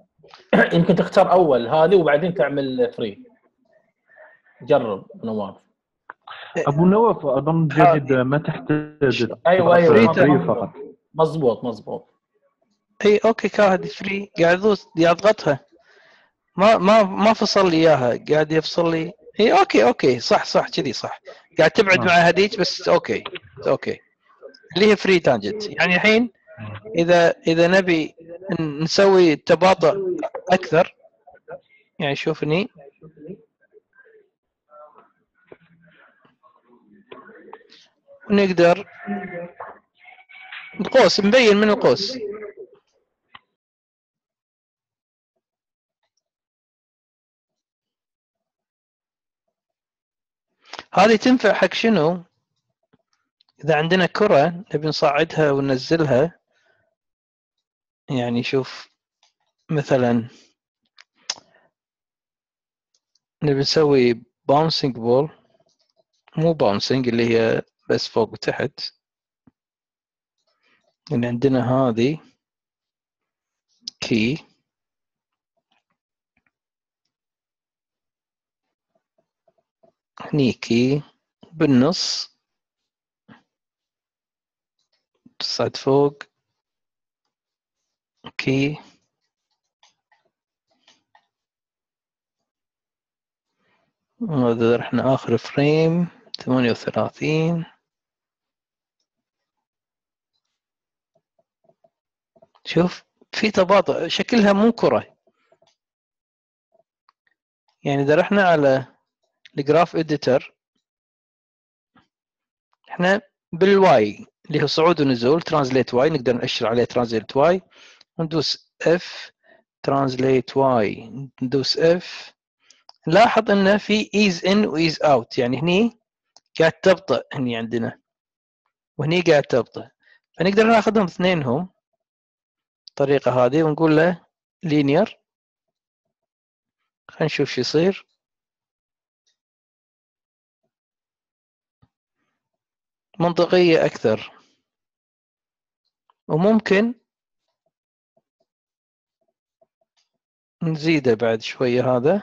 يمكن تختار أول. هذه وبعدين تعمل free جرب نواف أبو نواف أظن جديد ما تحتاج أيوه أيوه free. فقط. مظبوط مظبوط. إي okay كان free قاعد يضغطها. ما ما ما فصل لي إياها. قاعد يفصل لي اي okay okay صح صح كذي صح. قاعد تبعد آه. مع هذيك بس okay okay. اللي هي free tangent يعني الحين إذا إذا نبي نسوي تباطؤ أكثر يعني شوفني نقدر القوس مبين من القوس. هذه تنفع حق شنو؟ إذا عندنا كرة نبي نصعدها وننزلها. يعني شوف مثلا نبي نسوي bouncing ball مو bouncing اللي هي بس فوق وتحت. يعني عندنا هذه key هني كي بالنص. تصعد فوق. كي هذا رحنا آخر فريم ثمانية وثلاثين. شوف في تباطؤ شكلها مو كرة. يعني إذا رحنا على ال graph editor إحنا بال Y اللي هو صعود ونزول translate Y نقدر نأشر عليه translate Y. وندوس F translate Y. ندوس F نلاحظ إنه في ease in و ease out يعني هني قاعد تبطئ هني عندنا. وهني قاعد تبطئ. فنقدر ناخذهم اثنينهم. الطريقة هذه ونقول له linear خلينا نشوف شو يصير. منطقية أكثر. وممكن نزيده بعد شوية هذا.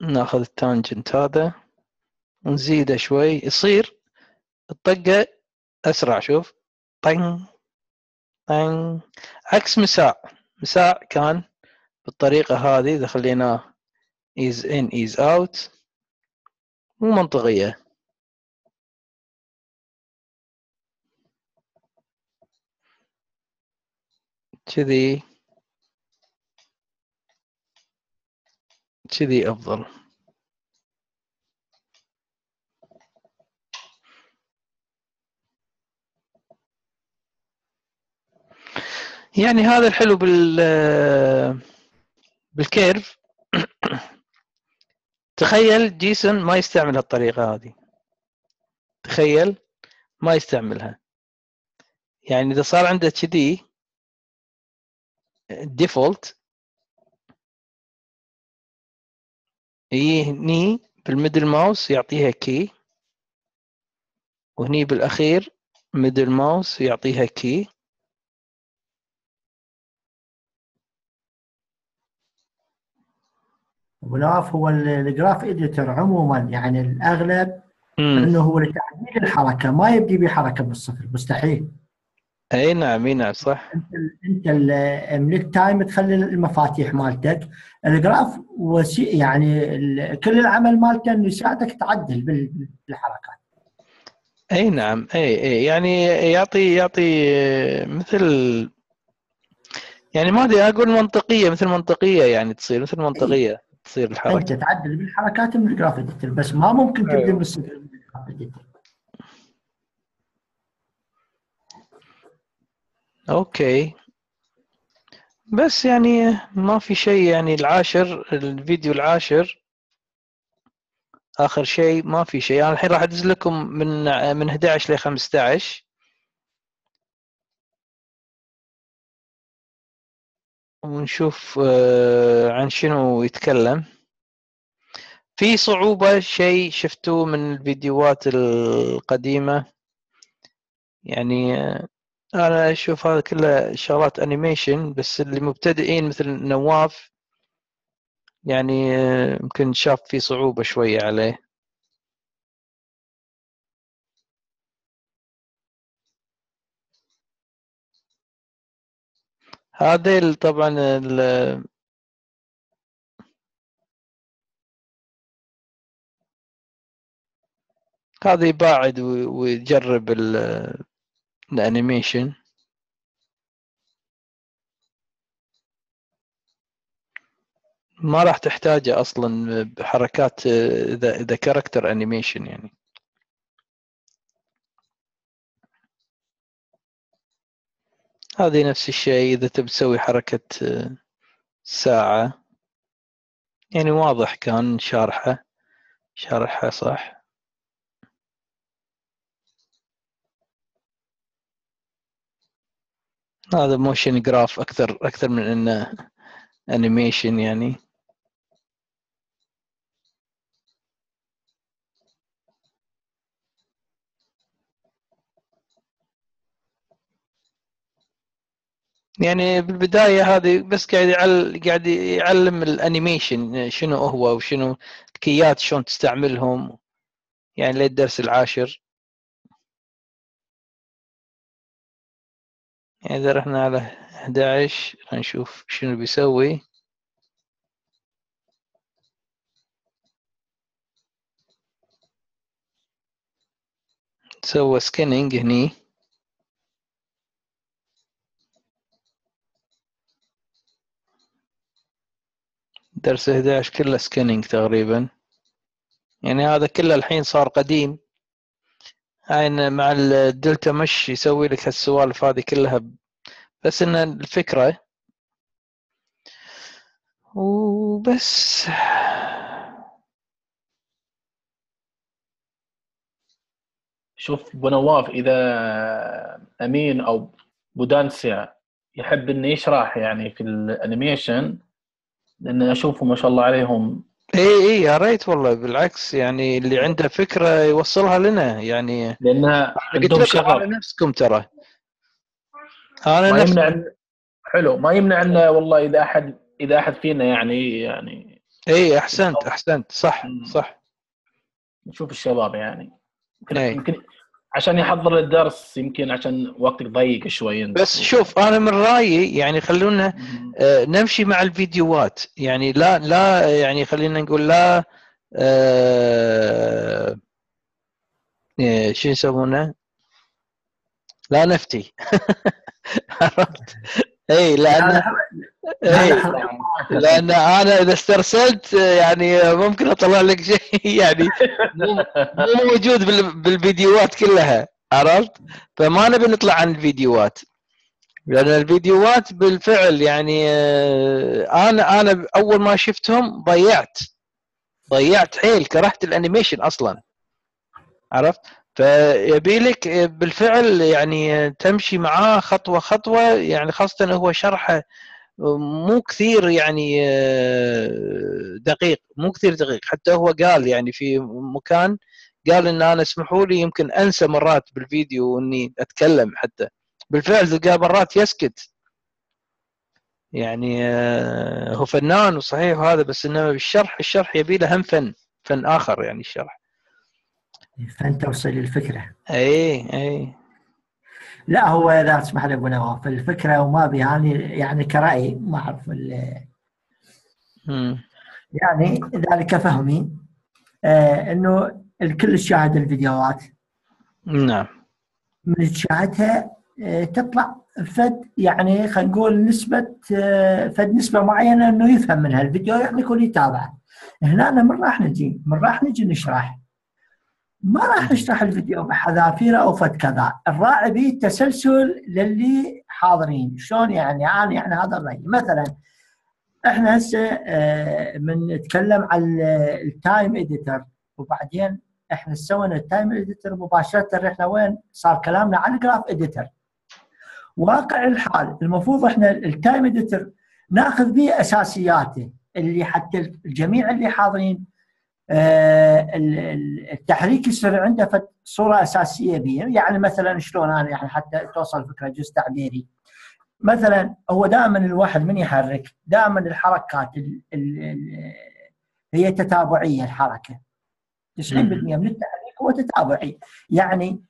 ناخذ ال tangent هذا ونزيده شوي. يصير الطقة أسرع شوف. طن طن عكس مساع مساع كان بالطريقة هذه إذا خليناه ease in ease out مو منطقية. كذي كذي أفضل. يعني هذا الحلو بال بال curve. تخيل جيسون ما يستعمل هالطريقة هذه. تخيل ما يستعملها. يعني إذا صار عنده كذي default يجي هني بال middle mouse يعطيها key وهني بالأخير middle mouse يعطيها key نواف هو ال- ال graph editor عموما يعني الأغلب مم. إنه هو لتعديل الحركة ما يبدي بحركة بالصفر مستحيل إي نعم إي نعم صح. أنت من ال time تخلي المفاتيح مالتك. ال graph وسي يعني ال- كل العمل مالته إنه يساعدك تعدل بال- بالحركات. إي نعم إي إي. يعني يعطي يعطي مثل يعني ما أدري أقول منطقية مثل منطقية يعني تصير مثل منطقية تصير الحركة. أنت تعدل بالحركات من ال graph بس ما ممكن أيوه. بالصفر من الجراف أوكي. بس يعني ما في شيء يعني العاشر الفيديو العاشر. آخر شيء ما في شيء. أنا الحين راح أدز لكم من من 11 ل 15 ونشوف آه، عن شنو يتكلم. في صعوبة شيء شفتوه من الفيديوهات القديمة. يعني آه، أنا أشوف هذا كله شغلات انيميشن بس اللي مبتدئين مثل نواف يعني آه، يمكن شاف في صعوبة شوية عليه. هذا طبعا ال- هذا يباعد ويجرب ال- الانيميشن ما راح تحتاجه أصلا بحركات آه، اذا character animation يعني. هذه نفس الشيء إذا تبي تسوي حركة آه، ساعة. يعني واضح كان شارحه شارحها صح. هذا motion graph أكثر أكثر من إنه animation يعني يعني بالبداية هذه بس قاعد. قاعد يعلم ال animation شنو هو وشنو ال key ات شلون تستعملهم يعني للدرس العاشر إذا رحنا على 11 نشوف شنو بيسوي. سوى سكننج هني. درس 11 كله سكننج تقريبا. يعني هذا كله الحين صار قديم. هاي مع الدلتا مش يسوي لك هالسوالف هذه كلها بس إن الفكرة. وبس. شوف ابو نواف إذا أمين أو بودانسيا يحب إنه يشرح يعني في الأنيميشن لأن أشوفه ما شاء الله عليهم اي اي يا ريت والله بالعكس يعني اللي عنده فكرة يوصلها لنا يعني. لأنها عندهم شغف. نفسكم ترى. أنا ما يمنع إن- حلو. ما يمنع انه والله إذا احد إذا أحد فينا يعني يعني اي أحسنت أحسنت. صح. صح. نشوف الشباب يعني. يمكن, إيه. عشان يحضر الدرس يمكن عشان وقتك ضيق شوي. بس شوف أنا من رأيي يعني خلونا. آه، نمشي مع الفيديوهات يعني لا لا يعني خلينا نقول لا آه، إيه، شو يسمونه لا نفتي عرفت اي لأن اي لأن أنا إذا استرسلت يعني ممكن أطلع لك شيء يعني مو مو موجود بال- بالفيديوهات كلها عرفت؟ فما نبي نطلع عن الفيديوهات. لأن الفيديوهات بالفعل يعني آه، أنا أنا أول ما شفتهم ضيعت. ضيعت حيل كرهت الأنيميشن أصلا. عرفت؟ فيبي لك بالفعل يعني تمشي معاه خطوة خطوة يعني خاصة هو شرحه مو كثير يعني آه، دقيق مو كثير دقيق. حتى هو قال يعني في مكان قال إن أنا اسمحوا لي يمكن أنسى مرات بالفيديو إني أتكلم حتى. بالفعل تلقاه مرات يسكت. يعني آه، هو فنان وصحيح وهذا بس إنما بالشرح الشرح يبي له هم فن فن آخر يعني الشرح. فأنت توصل الفكرة. اي اي لا هو إذا تسمح لي ابو نواف الفكرة وما بي يعني يعني كرأي ما أعرف. يعني ذلك فهمي. آه إنه الكل تشاهد الفيديوهات. نعم. من تشاهدها آه تطلع فد يعني خلينا نقول نسبة آه فد نسبة معينة إنه يفهم منها الفيديو يعني يكون يتابعه. هنا من راح نجي من راح نجي نشرح. ما راح نشرح الفيديو بحذافيره أو فد كذا. الراعي به تسلسل للي حاضرين. شلون يعني؟ أنا يعني هذا الرأي. مثلا إحنا هسه آه، من نتكلم عن ال time editor وبعدين إحنا سوينا ال time editor مباشرة. رحنا وين؟ صار كلامنا عن ال graph editor واقع الحال. المفروض إحنا ال time editor ناخذ به أساسياته. اللي حتى الجميع اللي حاضرين. التحريك يصير عنده فد صورة أساسية به يعني مثلا شلون أنا يعني حتى توصل فكرة جزء تعبيري. مثلا هو دائما الواحد من يحرك؟ دائما الحركات ال ال ال هي تتابعية الحركة. 90% من التحريك هو تتابعي. يعني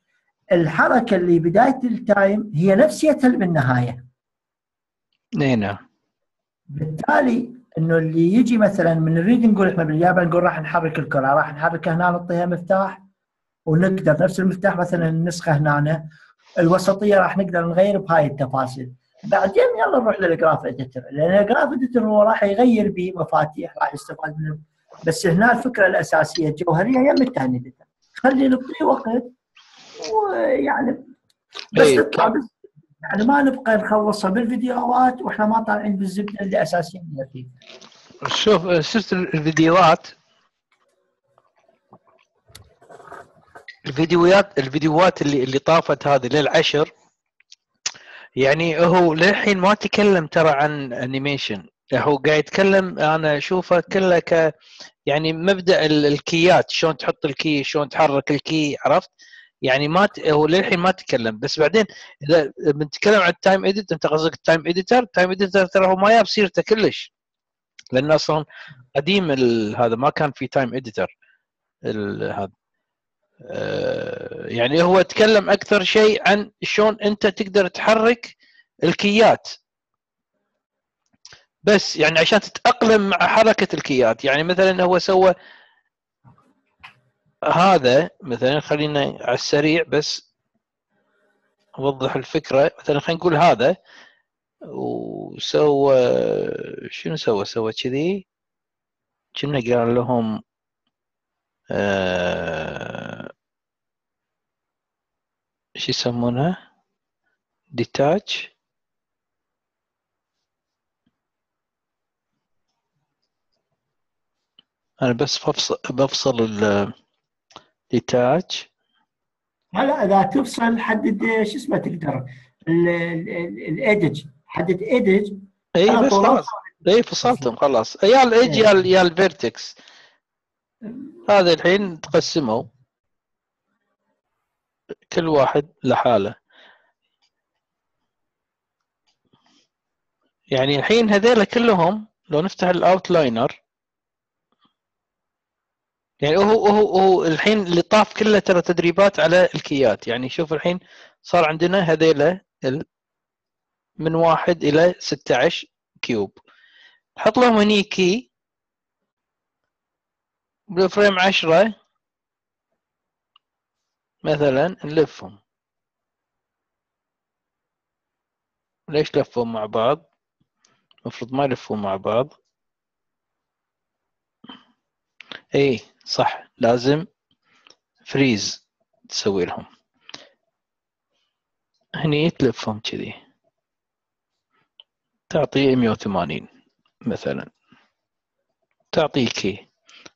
الحركة اللي بداية التايم هي نفسيتها بالنهاية. اي نعم. بالتالي إنه اللي يجي مثلا من نريد نقول إحنا باليابان نقول راح نحرك الكرة راح نحركها هنا نعطيها مفتاح ونقدر نفس المفتاح مثلا النسخة هنا الوسطية راح نقدر نغير بهاي التفاصيل. بعدين يلا نروح للجراف إديتر لأن الجراف إديتر هو راح يغير به مفاتيح راح يستفاد منه. بس هنا الفكرة الأساسية الجوهرية هي من خلي نعطيه وقت ويعني بس إيه. تطلع بس يعني ما نبقى نخلصها بالفيديوهات وإحنا ما طالعين بالزبدة اللي اساسيين فيه شوف شفت الفيديوهات؟ الفيديوهات الفيديوهات اللي اللي طافت هذه للعشر يعني هو للحين ما تكلم ترى عن animation هو قاعد يتكلم أنا أشوفه كله ك يعني مبدأ ال- الكيات شلون تحط ال key شلون تحرك ال key عرفت؟ يعني ما ت... هو للحين ما تكلم بس بعدين إذا بنتكلم عن ال time edit أنت قصدك ال time editor ال time editor ترى هو ما جاب سيرته كلش لأن أصلا قديم ال- هذا ما كان في تايم اديتر هذا. آه، يعني هو تكلم أكثر شيء عن شلون أنت تقدر تحرك الكيات. بس يعني عشان تتأقلم مع حركة الكيات يعني مثلا هو سوى هذا مثلا خلينا على السريع بس أوضح الفكرة. مثلا خلينا نقول هذا وسوى شنو سوى؟ سوى كذي. كنا قال لهم آه شو يسمونها ديتاتش أنا بس بفصل بفصل الديتاتش هلا إذا تفصل حدد شو اسمه تقدر؟ ال edge. حدد edge؟ اي بس. خلاص. اي فصلتهم خلاص. يا ال edge يا يا ال vertex هذا الحين تقسموا كل واحد لحاله. يعني الحين هذيلا كلهم لو نفتح ال outliner يعني هو هو هو الحين اللي طاف كله ترى تدريبات على الكيات. يعني شوف الحين صار عندنا هذيلا من واحد إلى 16 cube. نحط لهم هني كي. بالفريم 10 مثلا نلفهم. ليش لفهم مع بعض؟ المفروض ما يلفون مع بعض. اي صح. لازم freeze تسوي لهم. هني تلفهم كذي. تعطيه 180 مثلا. تعطيه key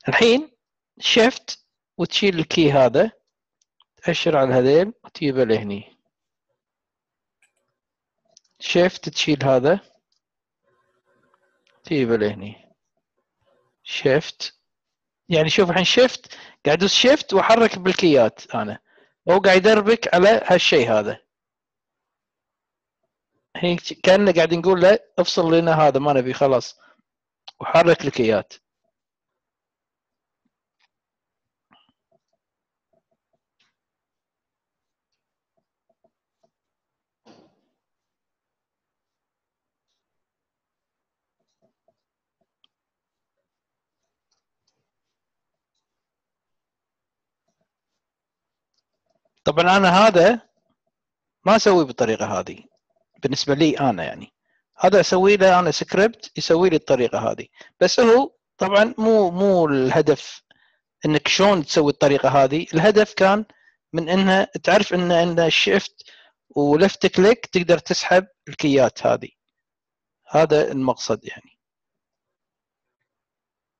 الحين shift وتشيل ال key هذا تأشر على هذيل وتجيبه لهني. shift تشيل هذا تجيبه لهني. شيفت يعني شوف الحين شيفت قاعد ادوس شيفت وأحرك بالكيات أنا. هو قاعد يدربك على هالشيء هذا. هيك كأنه قاعد نقول له افصل لنا هذا ما نبي خلاص. وحرك الكيات. طبعا أنا هذا ما أسويه بالطريقة هذه. بالنسبة لي أنا يعني. هذا أسوي له أنا سكريبت يسوي لي الطريقة هذه. بس هو طبعا مو مو الهدف إنك شلون تسوي الطريقة هذه. الهدف كان من انها تعرف إن إن ال shift و left click تقدر تسحب الكيات هذه. هذا المقصد يعني.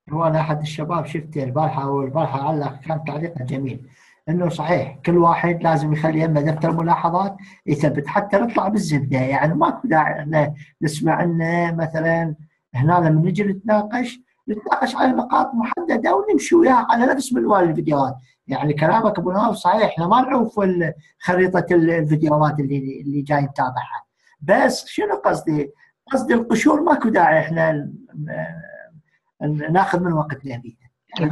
هو أنا أحد الشباب شفته البارحة والبارحة علق كان تعليقه جميل. إنه صحيح كل واحد لازم يخلي يمه دفتر ملاحظات يثبت حتى نطلع بالزبدة. يعني ماكو داعي إحنا نسمع إنه مثلا هنا لما نجي نتناقش نتناقش على نقاط محددة ونمشي وياها على نفس منوال الفيديوهات. يعني كلامك أبو نواف صحيح إحنا ما نعوف خريطة ال- الفيديوهات اللي اللي جاي نتابعها. بس شنو قصدي؟ قصدي القشور ماكو داعي إحنا ناخذ من وقتنا بيها يعني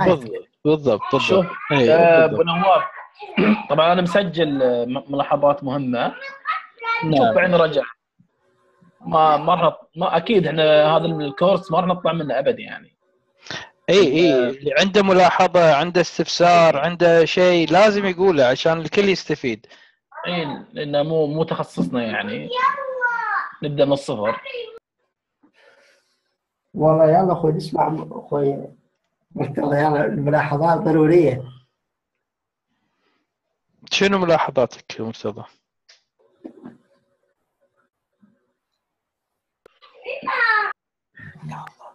بالضبط بالضبط. شوف إيه، آه،. أبو نواف. طبعا أنا مسجل آه، ملاحظات مهمة. شوف نعم بعين رجع ما ما راح ما أكيد إحنا هذا الكورس ما راح نطلع منه أبد يعني. إي إي اللي عنده ملاحظة عنده استفسار عنده شيء لازم يقوله عشان الكل يستفيد. إي لأنه مو مو تخصصنا يعني. نبدأ من الصفر. والله يلا أخوي نسمع أخوي. مرتضى يلا الملاحظات ضرورية. شنو ملاحظاتك يا مرتضى؟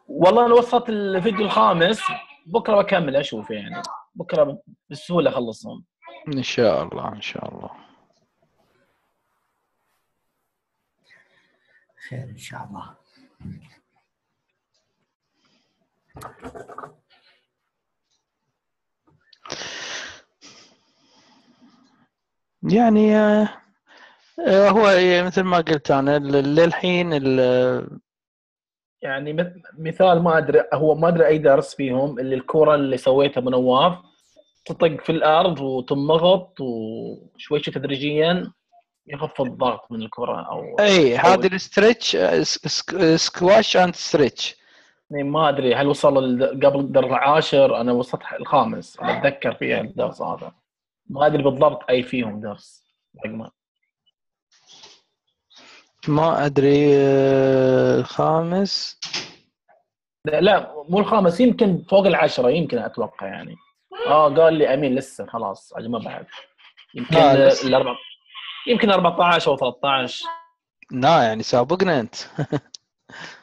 والله أنا وصلت الفيديو الخامس بكرة بكمل أشوف يعني. بكرة بسهولة أخلصهم. إن شاء الله إن شاء الله. خير إن شاء الله. يعني آه، آه، هو مثل ما قلت أنا للحين يعني مث- مثال ما أدري هو ما أدري أي درس فيهم اللي الكرة اللي سويتها ابو نواف تطق في الأرض وتنضغط وشوي شوي تدريجيا يخفض الضغط من الكرة أو إي هذه ال stretch squash and stretch ما أدري هل وصل قبل الدرس العاشر أنا وصلت الخامس أنا أتذكر فيها الدرس هذا. ما أدري بالضبط أي فيهم درس رقمه. ما أدري آه، الخامس لا, لا مو الخامس يمكن فوق العشرة يمكن أتوقع يعني. آه قال لي أمين لسه خلاص عاد ما بعد. يمكن آه،. الاربع يمكن 14 أو 13 لا يعني سابقنا أنت.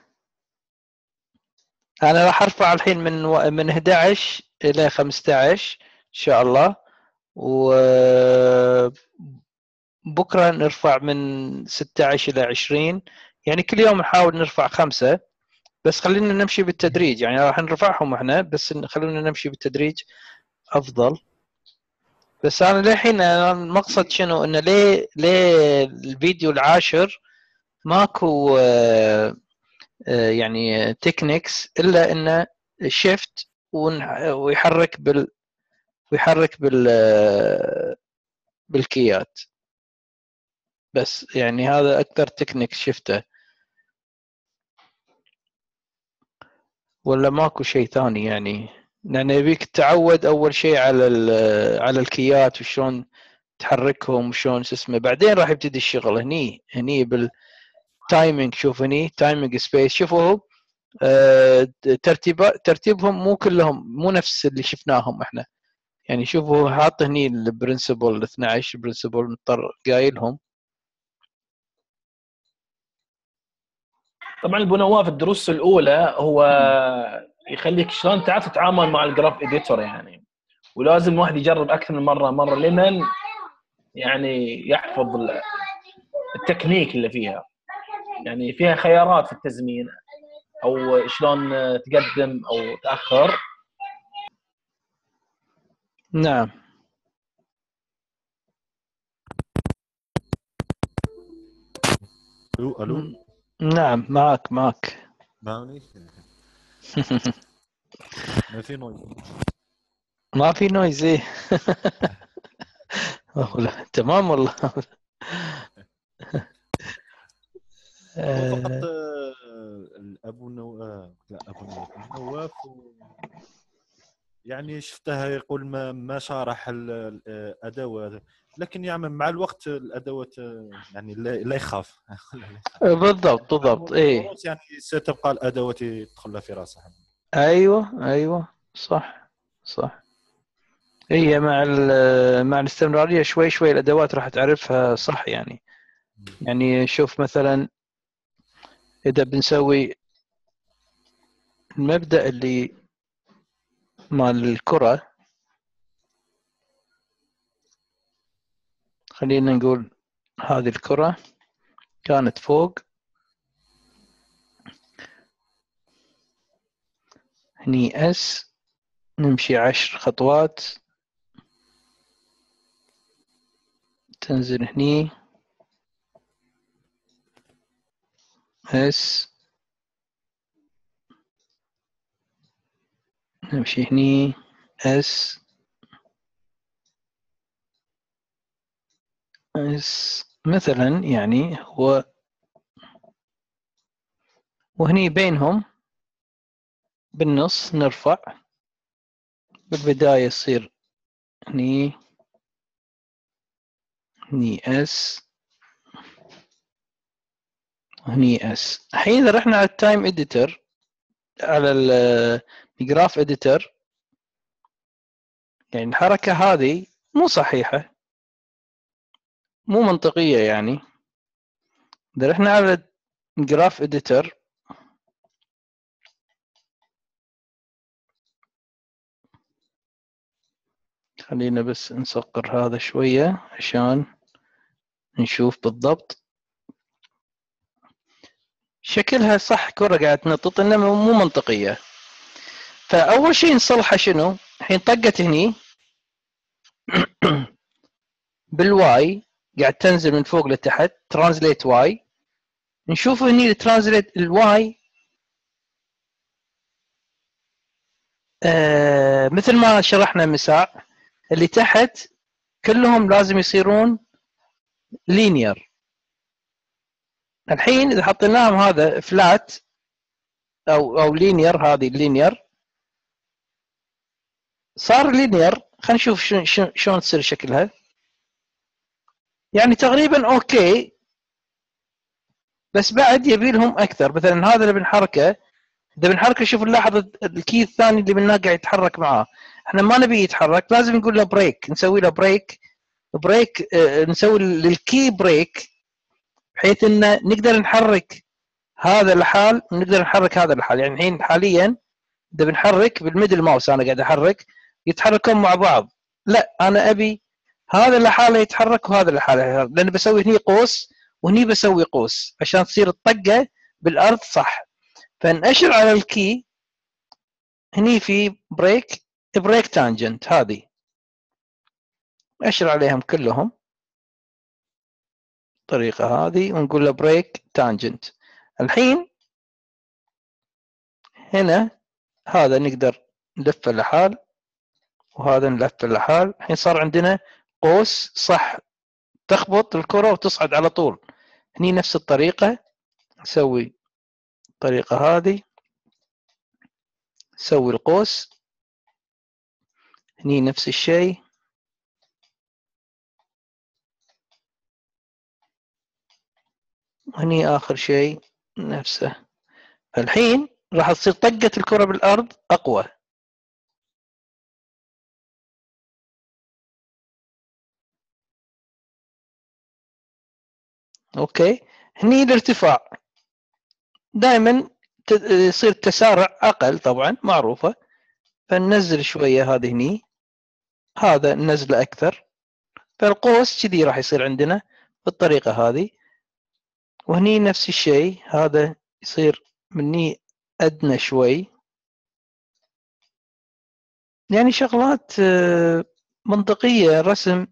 أنا راح أرفع الحين من و... من 11 إلى 15 إن شاء الله. و بكرة نرفع من 16 إلى 20 يعني كل يوم نحاول نرفع خمسة. بس خلينا نمشي بالتدريج. يعني راح نرفعهم إحنا بس خلونا نمشي بالتدريج. أفضل. بس أنا للحين أنا المقصد شنو؟ إنه ليه ليه الفيديو العاشر ماكو آه، يعني techniques إلا انه shift ويحرك بال ويحرك بال بالكيات. بس يعني هذا أكثر تكنيك شفته. ولا ماكو شيء ثاني يعني؟ لأن يبيك تتعود أول شيء على ال- على الكيات وشلون تحركهم وشلون شو اسمه. بعدين راح يبتدي الشغل هني هني بال timing شوف هني timing space شوفوا آه، ترتيب ترتيبهم مو كلهم مو نفس اللي شفناهم إحنا. يعني شوفوا حاط هني ال principle 12 principle مضطر قايلهم. طبعا ابو نواف الدروس الأولى هو يخليك شلون تعرف تتعامل مع ال graph editor يعني. ولازم الواحد يجرب أكثر من مرة مرة لمن يعني يحفظ ال- التكنيك اللي فيها. يعني فيها خيارات في ال timing. أو شلون تقدم أو تأخر. نعم. ألو ألو. نعم معك معك. ماني ما في noise ما في noise إيه. والله تمام والله. فقط آه، آه، أبو نو... آه، لا أبو نواف نواف. يعني شفته يقول ما ما ال- الأدوات. لكن يعني مع الوقت الأدوات آه، يعني لا يخاف. بالضبط بالضبط. إيه. الدروس يعني ستبقى الأدوات يدخلها في راسه أيوه أيوه. صح صح. هي مع ال- مع الاستمرارية شوي شوي الأدوات راح تعرفها صح يعني. يعني شوف مثلا إذا بنسوي المبدأ اللي مال الكرة خلينا نقول هذه الكرة كانت فوق. هني S نمشي عشر خطوات. تنزل هني. S نمشي هني. S S مثلا يعني هو وهني بينهم بالنص نرفع. بالبداية يصير هني. هني S هني S. الحين إذا رحنا على ال time editor على ال graph editor يعني الحركة هذه مو صحيحة. مو منطقية يعني. إذا رحنا على ال graph editor خلينا بس نصغر هذا شوية عشان نشوف بالضبط. شكلها صح كرة قاعدة تنطط انما مو منطقية. فأول شيء نصلحه شنو؟ الحين طقت هني. بال Y قاعد تنزل من فوق لتحت translate Y. نشوف هني ال translate ال Y. آه مثل ما شرحنا أمس اللي تحت كلهم لازم يصيرون linear. الحين إذا حطيناهم هذا flat أو أو linear هذه ال linear صار linear خلينا نشوف شلون شلون- تصير شكلها. يعني تقريبا okay بس بعد يبي لهم أكثر. مثلا هذا اللي بنحركه. إذا بنحركه شوف نلاحظ ال key الثاني اللي بالناقع قاعد يتحرك معاه. إحنا ما نبي يتحرك لازم نقول له break نسوي له break break آه، نسوي لل key break بحيث إن نقدر نحرك هذا الحال ونقدر نحرك هذا الحال. يعني الحين حاليا إذا بنحرك بال middle mouse أنا قاعد أحرك يتحركون مع بعض. لا أنا أبي هذا لحاله يتحرك وهذا لحاله لأن بسوي هني قوس وهني بسوي قوس عشان تصير الطقة بالأرض صح. فنأشر على ال key هني في break break tangent هذه. أشر عليهم كلهم. الطريقة هذه ونقول له break tangent الحين هنا هذا نقدر نلفه لحال وهذا نلف الحال. الحين صار عندنا قوس صح تخبط الكرة وتصعد على طول. هني نفس الطريقة. نسوي الطريقة هذه. نسوي القوس. هني نفس الشيء. هني آخر شيء نفسه. الحين راح تصير طقة الكرة بالأرض أقوى. أوكي. هني الارتفاع. دائما يصير تسارع أقل طبعا معروفة. فننزل شوية هذه هني. هذا ننزله أكثر. فالقوس كذي راح يصير عندنا بالطريقة هذه. وهني نفس الشيء هذا يصير مني أدنى شوي. يعني شغلات آه، منطقية رسم.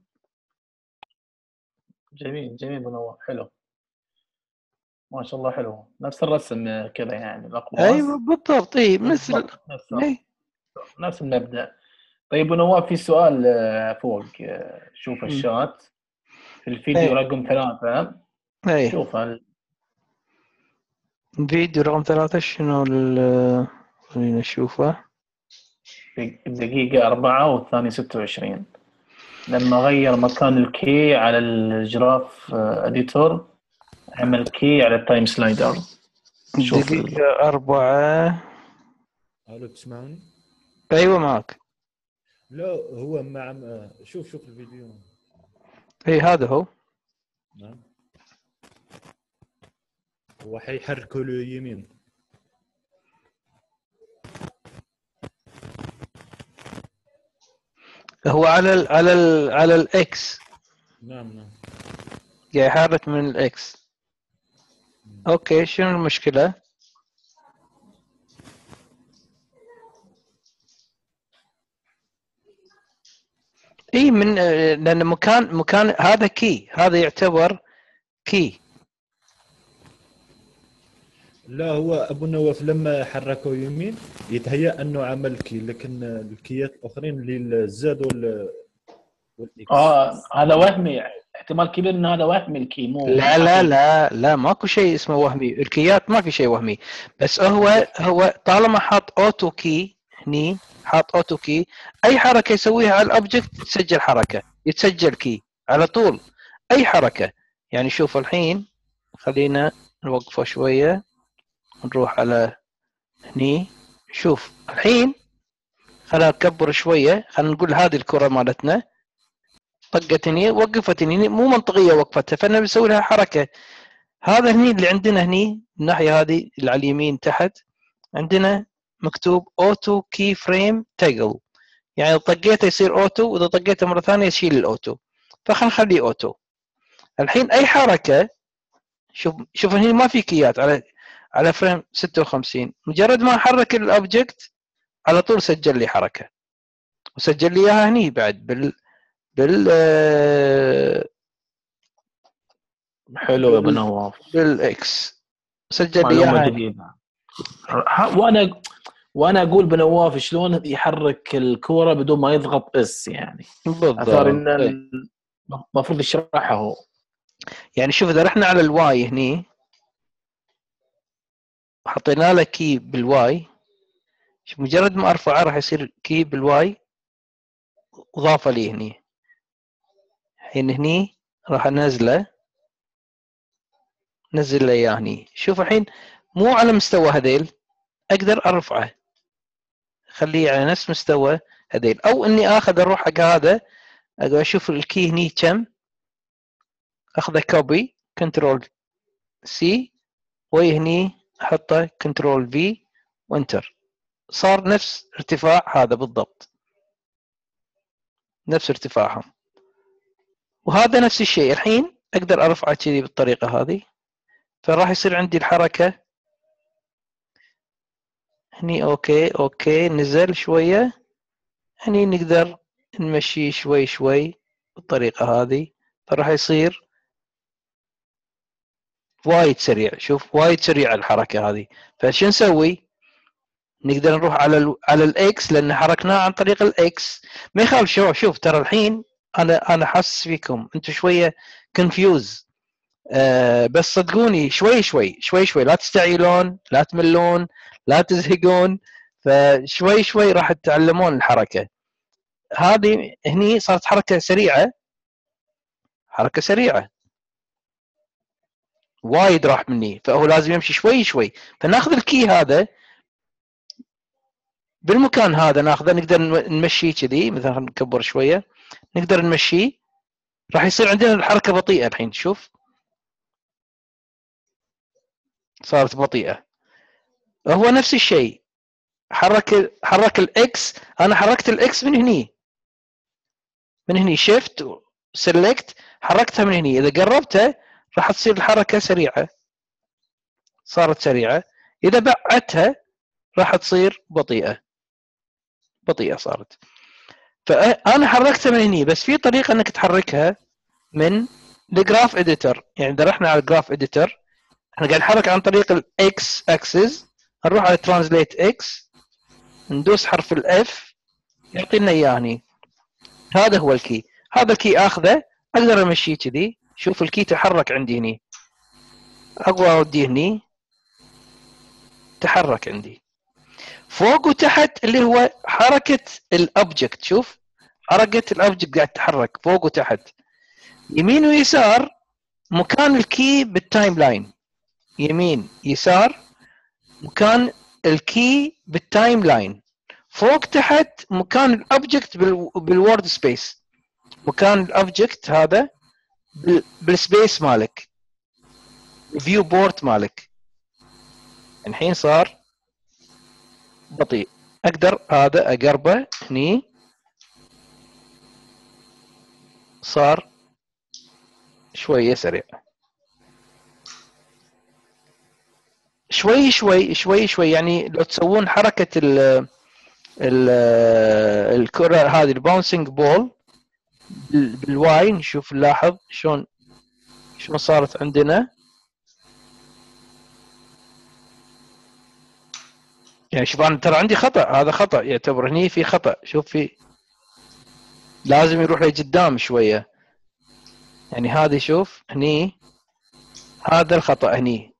جميل جميل نواف حلو. ما شاء الله حلو. نفس الرسم كذا يعني الأقواس. أيوه بالضبط. إي مثل نفس. نفس المبدا طيب نواف في سؤال آه، فوق آه، شوف. الشات. في الفيديو. رقم ثلاثة. اي شوف ال- فيديو رقم ثلاثة شنو ال- خلينا نشوفه. في الدقيقة أربعة والثانية ستة وعشرين. لما غير مكان ال key على ال graph آه، editor عمل key على ال time slider دقيقة أربعة. ألو تسمعوني؟ أيوة معك. لا هو مع آه، شوف شوف الفيديو. اي هذا هو. نعم. هو حيحركوا له يمين هو على ال على ال على ال X نعم نعم. قاعد يحرك من ال X okay شنو المشكلة؟ إي من لأن مكان مكان هذا key هذا يعتبر كي لا هو أبو نواف لما حركوا يمين يتهيأ أنه عمل key لكن الكيات الآخرين اللي وال X. آه هذا وهمي احتمال كبير إن هذا وهمي ال key مو لا لا لا لا ماكو شيء اسمه وهمي. الكيات ما في شيء وهمي. بس هو هو طالما حاط auto key هني حاط auto key أي حركة يسويها على ال object تسجل حركة يتسجل key على طول. أي حركة. يعني شوف الحين خلينا نوقفه شوية. نروح على هني. شوف الحين خلينا نكبر شوية. خلينا نقول هذه الكرة مالتنا طقت هني وقفت هني. مو منطقية وقفتها فانا بسوي لها حركة. هذا هني اللي عندنا هني الناحية هذه اللي على اليمين تحت عندنا مكتوب auto keyframe toggle يعني إذا طقيته يصير auto وإذا طقيته مرة ثانية يشيل ال auto فخلينا نخليه auto الحين أي حركة شوف شوف هني ما في كيات على على frame 56 مجرد ما احرك ال object على طول سجل لي حركة. وسجل لي إياها هني بعد بال بال آه، حلو يا ابو نواف بال X سجل لي إياها وأنا وأنا أقول بنواف شلون يحرك الكورة بدون ما يضغط S يعني. بالضبط. أثار إن إيه. المفروض يشرحها هو يعني شوف إذا رحنا على ال Y هني وحطينا له key بال Y. مجرد ما أرفعه راح يصير key بال Y. وضافه لي هني. الحين هني راح أنزله. نزل له إياه هني. شوف الحين مو على مستوى هذيل. أقدر أرفعه. خليه على نفس مستوى هذيل. أو إني آخذ أروح حق هذا. أقول أشوف ال key هني كم. أخذه copy control C وهني احطه control V و enter صار نفس ارتفاع هذا بالضبط. نفس ارتفاعهم. وهذا نفس الشيء. الحين أقدر ارفعه كذي بالطريقة هذه. فراح يصير عندي الحركة. هني okay okay نزل شوية. هني نقدر نمشيه شوي شوي بالطريقة هذه. فراح يصير وايد سريع. شوف وايد سريع الحركة هذه. فشو نسوي؟ نقدر نروح على ال على ال X لأن حركناه عن طريق ال X ما يخالف شوف شوف ترى الحين أنا أنا حاسس فيكم. أنتم شوية confused آه بس صدقوني شوي شوي شوي شوي. لا تستعجلون لا تملون لا تزهقون. فشوي شوي راح تتعلمون الحركة. هذه هني صارت حركة سريعة. حركة سريعة. وايد راح مني فهو لازم يمشي شوي شوي. فناخذ ال key هذا. بالمكان هذا ناخذه نقدر نمشيه كذي مثلا نكبر شوية. نقدر نمشيه راح يصير عندنا الحركة بطيئة الحين شوف. صارت بطيئة. هو نفس الشيء. حرك حرك الاكس أنا حركت الاكس من هني. من هني. shift select حركتها من هني. إذا قربتها راح تصير الحركة سريعة. صارت سريعة. إذا بعدتها راح تصير بطيئة. بطيئة صارت. فأنا حركتها من هني بس في طريقة إنك تحركها من ال graph editor يعني إذا رحنا على ال graph editor إحنا قاعد نحرك عن طريق الاكس اكسس نروح على translate X ندوس حرف ال F يعطينا اياه هني هذا هو ال key هذا ال key آخذه أقدر أمشيه كذي. شوف ال key تحرك عندي هني. أقوى اوديه هني. تحرك عندي. فوق وتحت اللي هو حركة ال object شوف. حركة ال object قاعد تتحرك فوق وتحت. يمين ويسار مكان ال key بال timeline يمين يسار مكان ال key بال timeline فوق تحت مكان ال object بال world space مكان ال object هذا بال space مالك. ال viewport مالك. الحين صار بطيء. أقدر هذا أقربه هني. صار شوية سريع. شوي شوي شوي شوي يعني لو تسوون حركة ال الكرة هذه ال bouncing ball بال Y نشوف نلاحظ شلون شلون صارت عندنا. يعني شوف أنا ترى عندي خطأ هذا خطأ يعتبر هني في خطأ. شوف في لازم يروح لقدام شوية. يعني هذه شوف هني هذا الخطأ هني.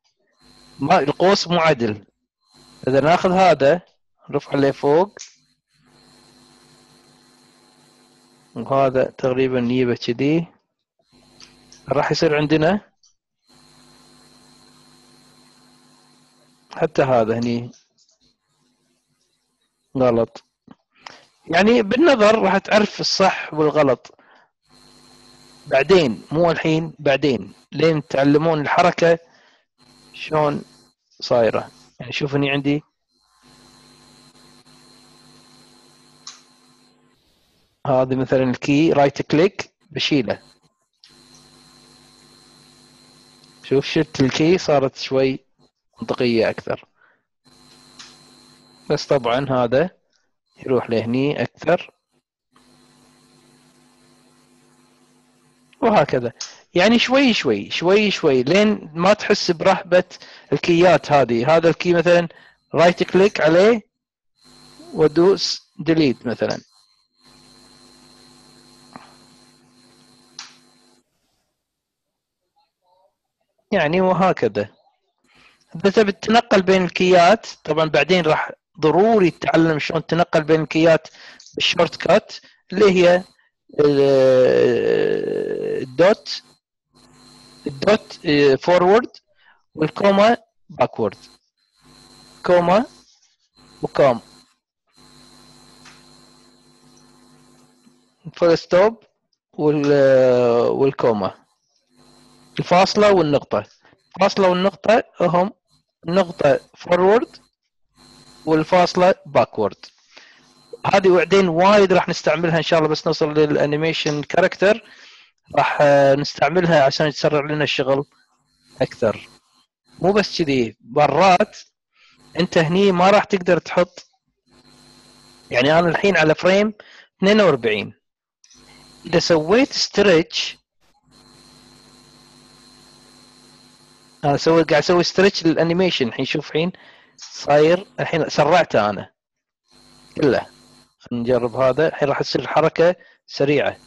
ما القوس مو عدل. إذا ناخذ هذا نرفعه لفوق وهذا تقريبا نجيبه كذي. راح يصير عندنا حتى هذا هني. غلط. يعني بالنظر راح تعرف الصح والغلط. بعدين مو الحين بعدين لين تعلمون الحركة شلون صايرة. يعني شوف هني عندي. هذا مثلا ال key right click بشيله. شوف شلت ال key صارت شوي منطقية أكثر. بس طبعا هذا يروح لهني أكثر. وهكذا. يعني شوي شوي شوي شوي لين ما تحس برهبة ال key ات هذه. هذا ال key مثلا right click عليه وادوس delete مثلا. يعني وهكذا. إذا تبي تتنقل بين ال key ات طبعا بعدين راح ضروري تتعلم شلون تنقل بين ال key ات بال shortcut اللي هي ال- الدوت الدوت forward والكوما باكورد. كوما وكوم. فول ستوب وال والكوما. الفاصلة والنقطة. الفاصلة والنقطة هم النقطة فورورد والفاصلة backward هذه وبعدين وايد راح نستعملها إن شاء الله بس نوصل لل animation character راح آه، نستعملها عشان تسرع لنا الشغل أكثر. مو بس كذي مرات أنت هني ما راح تقدر تحط يعني أنا الحين على frame 42 إذا سويت stretch أنا سوي قاعد أسوي stretch لل animation الحين شوف الحين صاير الحين سرعته أنا. كله. نجرب هذا. الحين راح تصير الحركه سريعة.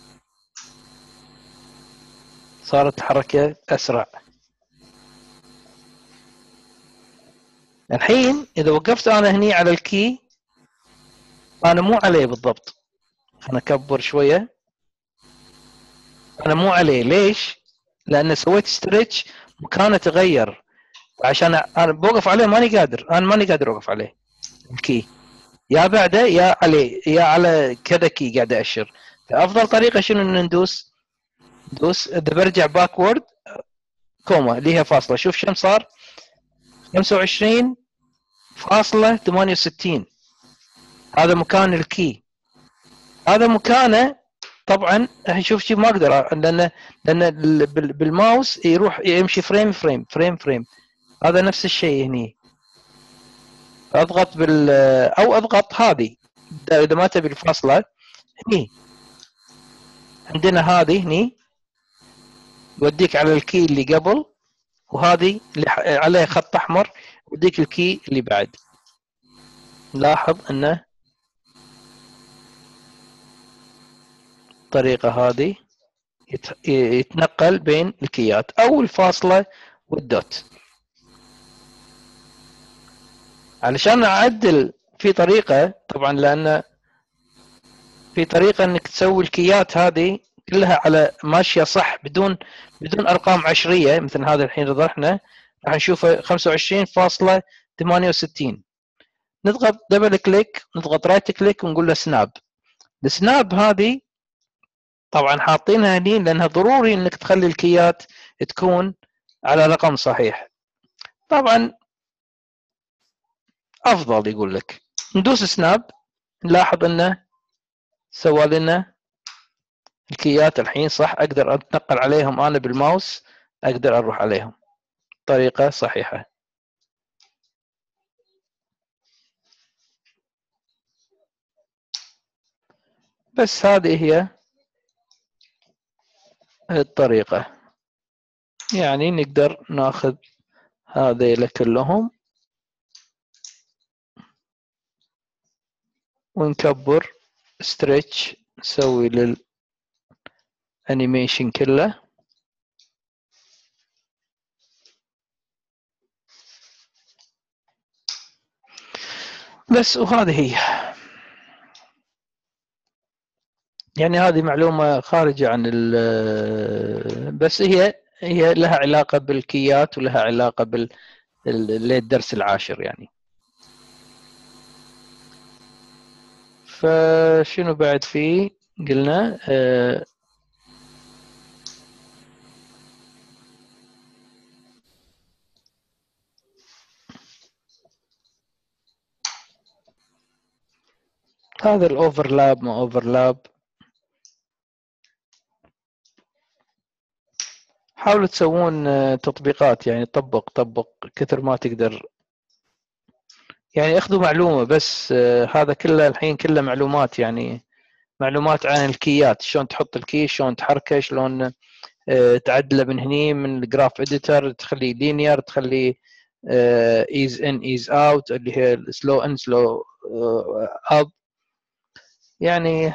صارت الحركه أسرع. الحين إذا وقفت أنا هني على ال key أنا مو عليه بالضبط. أنا اكبر شوية. أنا مو عليه. ليش؟ لأن سويت stretch مكانه تغير عشان أنا بوقف عليه ماني قادر. أنا ماني قادر أوقف عليه. ال key يا بعده يا عليه يا على كذا key قاعد أشر. فأفضل طريقة شنو؟ ان ندوس ندوس إذا برجع backward comma اللي هي فاصلة. شوف كم صار. 25 فاصلة 68 هذا مكان ال key. هذا مكانه طبعا شوف شوف ما أقدر لأن لأن ال- بال- بالماوس يروح يمشي frame frame frame frame. هذا نفس الشيء هني. أضغط بال أو أضغط هذه. إذا ما تبي الفاصلة هني. عندنا هذه هني. يوديك على ال key اللي قبل وهذه اللي ح- عليه خط أحمر يوديك ال key اللي بعد. لاحظ أنه الطريقة هذه يت- يتنقل بين الكيات. أو الفاصلة والدوت. علشان اعدل في طريقة طبعا لأن في طريقة إنك تسوي الكيات هذه كلها على ماشية صح بدون بدون أرقام عشرية مثل هذا الحين رحنا راح نشوفه 25.68 نضغط double click نضغط right click ونقول له snap ال snap هذه طبعا حاطينها هني لأنها ضروري إنك تخلي ال keyات تكون على رقم صحيح. طبعا أفضل يقول لك ندوس snap نلاحظ إنه سوى لنا ال keyات الحين صح أقدر اتنقل عليهم أنا بالماوس أقدر أروح عليهم. طريقة صحيحة. بس هذه هي الطريقة. يعني نقدر ناخذ هذيل كلهم ونكبر ستريتش نسوي للانيميشن كله. بس وهذه هي. يعني هذه معلومة خارجة عن ال بس هي هي لها علاقة بالكيات ولها علاقة بال ال- للدرس العاشر يعني. فشنو بعد فيه قلنا آه، هذا ال overlap ما overlap حاولوا تسوون آه، تطبيقات يعني طبق طبق كثر ما تقدر. يعني أخذوا معلومة بس آه، هذا كله الحين كله معلومات يعني معلومات عن ال keyات شلون تحط ال key شلون تحركه شلون آه، تعدله من هني من ال graph editor تخليه linear تخليه ease in ease out اللي هي slow in slow up يعني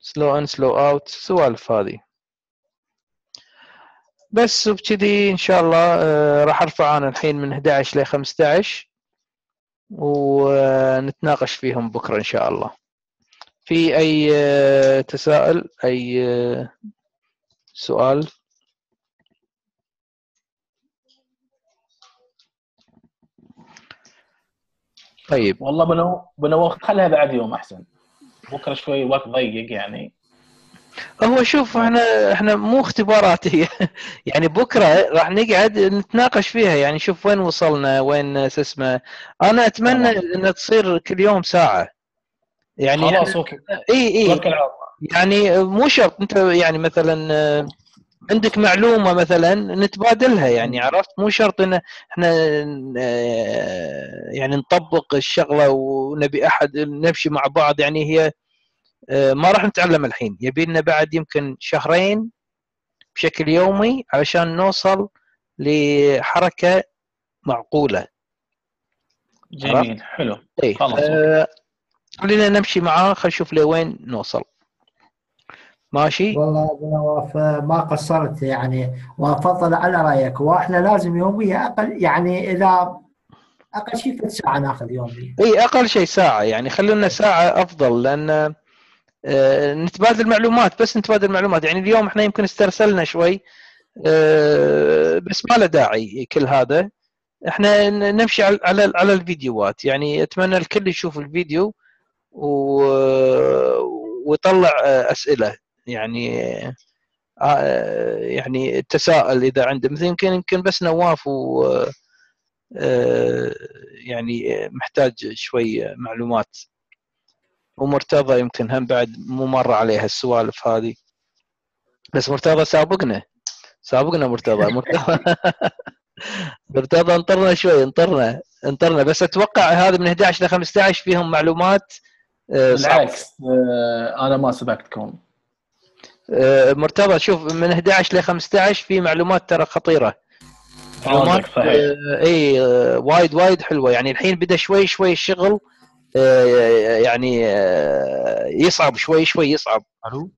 slow in slow out سوالف هذه. بس وبكذي إن شاء الله آه، راح أرفع أنا الحين من 11 ل 15 ونتناقش فيهم بكرة إن شاء الله. في أي آه، تساؤل أي آه، سؤال؟ طيب. والله بنو بنو خليها بعد يوم أحسن. بكرة شوي وقت ضيق يعني. هو شوف إحنا إحنا مو اختبارات هي يعني بكرة راح نقعد نتناقش فيها. يعني شوف وين وصلنا؟ وين اسمه؟ أنا أتمنى انها تصير كل يوم ساعة. يعني خلاص okay. إي إي. يعني مو شرط أنت يعني مثلا عندك معلومة مثلا نتبادلها. يعني عرفت؟ مو شرط إن إحنا آه، يعني نطبق الشغلة ونبي أحد نمشي مع بعض. يعني هي ما راح نتعلم الحين. يبي لنا بعد يمكن شهرين بشكل يومي علشان نوصل لحركة معقولة. جميل حلو. اي خلاص. آه، خلينا نمشي معاه خلينا نشوف لوين نوصل. ماشي؟ والله نواف ما قصرت يعني. وأفضل على رأيك وإحنا لازم يوميا أقل يعني إذا أقل شيء ساعه ناخذ يوميا. اي أقل شيء ساعة. يعني خلونا ساعة أفضل لأن آه، نتبادل معلومات بس نتبادل معلومات. يعني اليوم إحنا يمكن استرسلنا شوي آه، بس ما له داعي كل هذا. إحنا نمشي على على الفيديوهات. يعني أتمنى الكل يشوف الفيديو. ويطلع آه، أسئلة. يعني آه، يعني تساءل إذا عنده. مثل يمكن يمكن بس نواف و آه، يعني محتاج شوي معلومات. ومرتضى يمكن هم بعد مو مر عليها السوالف هذه. بس مرتضى سابقنا. سابقنا مرتضى. مرتضى. مرتضى انطرنا شوي انطرنا انطرنا. بس أتوقع هذا من 11 ل 15 فيهم معلومات آه،. بالعكس آه، أنا ما سبقتكم آه، مرتضى شوف من 11 ل 15 في معلومات ترى خطيرة. معلومات صحيح. إي وايد وايد حلوة. يعني الحين بدأ شوي شوي الشغل يعني آه، يصعب شوي شوي يصعب. ألو؟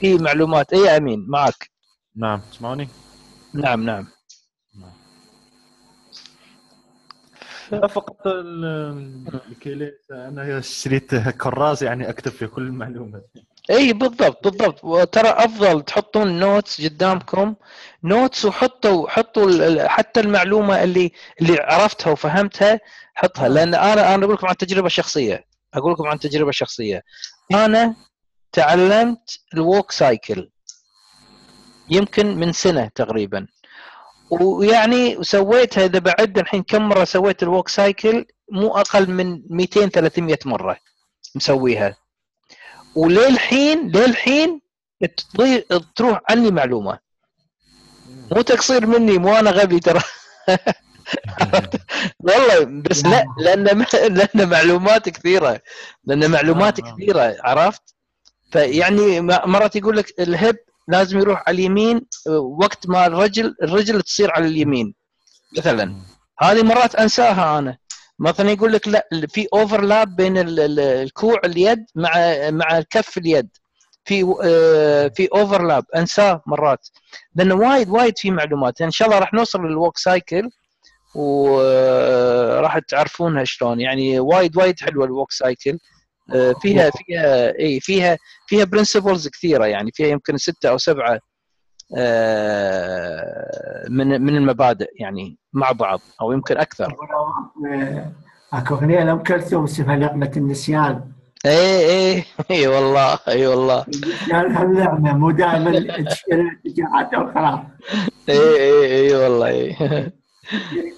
في معلومات. اي أمين معك نعم تسمعوني؟ نعم نعم. لا فقط ال- الكيليس أنا شريت كراس يعني أكتب فيه كل المعلومات. اي بالضبط بالضبط. وترى أفضل تحطون notes قدامكم. notes وحطوا حطوا حتى المعلومة اللي اللي عرفتها وفهمتها حطها. لأن أنا أنا أقول لكم عن تجربة شخصية. أقول لكم عن تجربة شخصية. أنا تعلمت ال walk cycle يمكن من سنة تقريبا. ويعني سويتها إذا بعد الحين كم مرة سويت ال walk cycle مو أقل من 200 300 مرة مسويها. وللحين للحين تروح عني معلومة؟ مو تقصير مني مو أنا غبي ترى. والله بس لا لأن لأن معلومات كثيرة. لأن معلومات آه. كثيرة عرفت؟ فيعني مرات يقول لك الهب لازم يروح على اليمين وقت ما الرجل الرجل تصير على اليمين مثلا. هذه مرات أنساها أنا. مثلا يقول لك لا في اوفرلاب بين ال- ال- الكوع اليد مع مع كف اليد. في آه، في overlap أنساه مرات. لأنه وايد وايد في معلومات. إن شاء الله راح نوصل لل walk cycle وراح تعرفونها شلون. يعني وايد وايد حلوة ال walk cycle آه، فيها فيها إي فيها فيها principles كثيرة يعني. فيها يمكن ستة أو سبعة من من المبادئ يعني مع بعض أو يمكن أكثر. آه، أكو أغنية لأم كلثوم اسمها لقمة النسيان. اي اي اي والله اي والله. النسيان هم نعمه مو دائما الاتجاهات وخلاص اي اي اي والله اي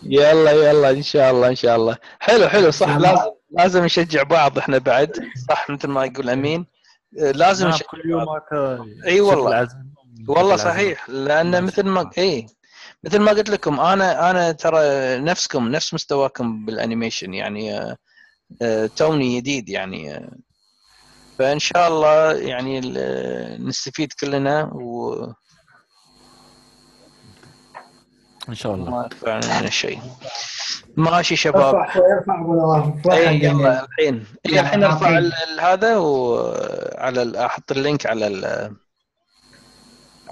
يلا يلا إن شاء الله إن شاء الله. حلو حلو صح. لازم لازم نشجع بعض إحنا بعد صح مثل ما يقول أمين. آه، لازم نعم، نشجع كل يوم إي والله. والله. صحيح لأن. مثل ما اي مثل ما قلت لكم أنا أنا ترى نفسكم نفس مستواكم بال animation يعني آه، آه، توني جديد يعني آه، فإن شاء الله يعني ال- نستفيد كلنا وما إن شاء الله. ينفعنا شيء ماشي شباب. ارفع ارفع أبو نواف. اي ارفع يلا الحين. الحين أرفع هذا وعلى ال- أحط ال link على ال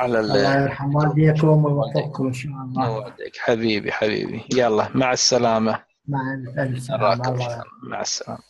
على الله ال يرحم والديكم ويوفقكم إن شاء الله. نودك حبيبي حبيبي. يلا مع السلامة. مع الف نراكم سلامة. مع السلامة.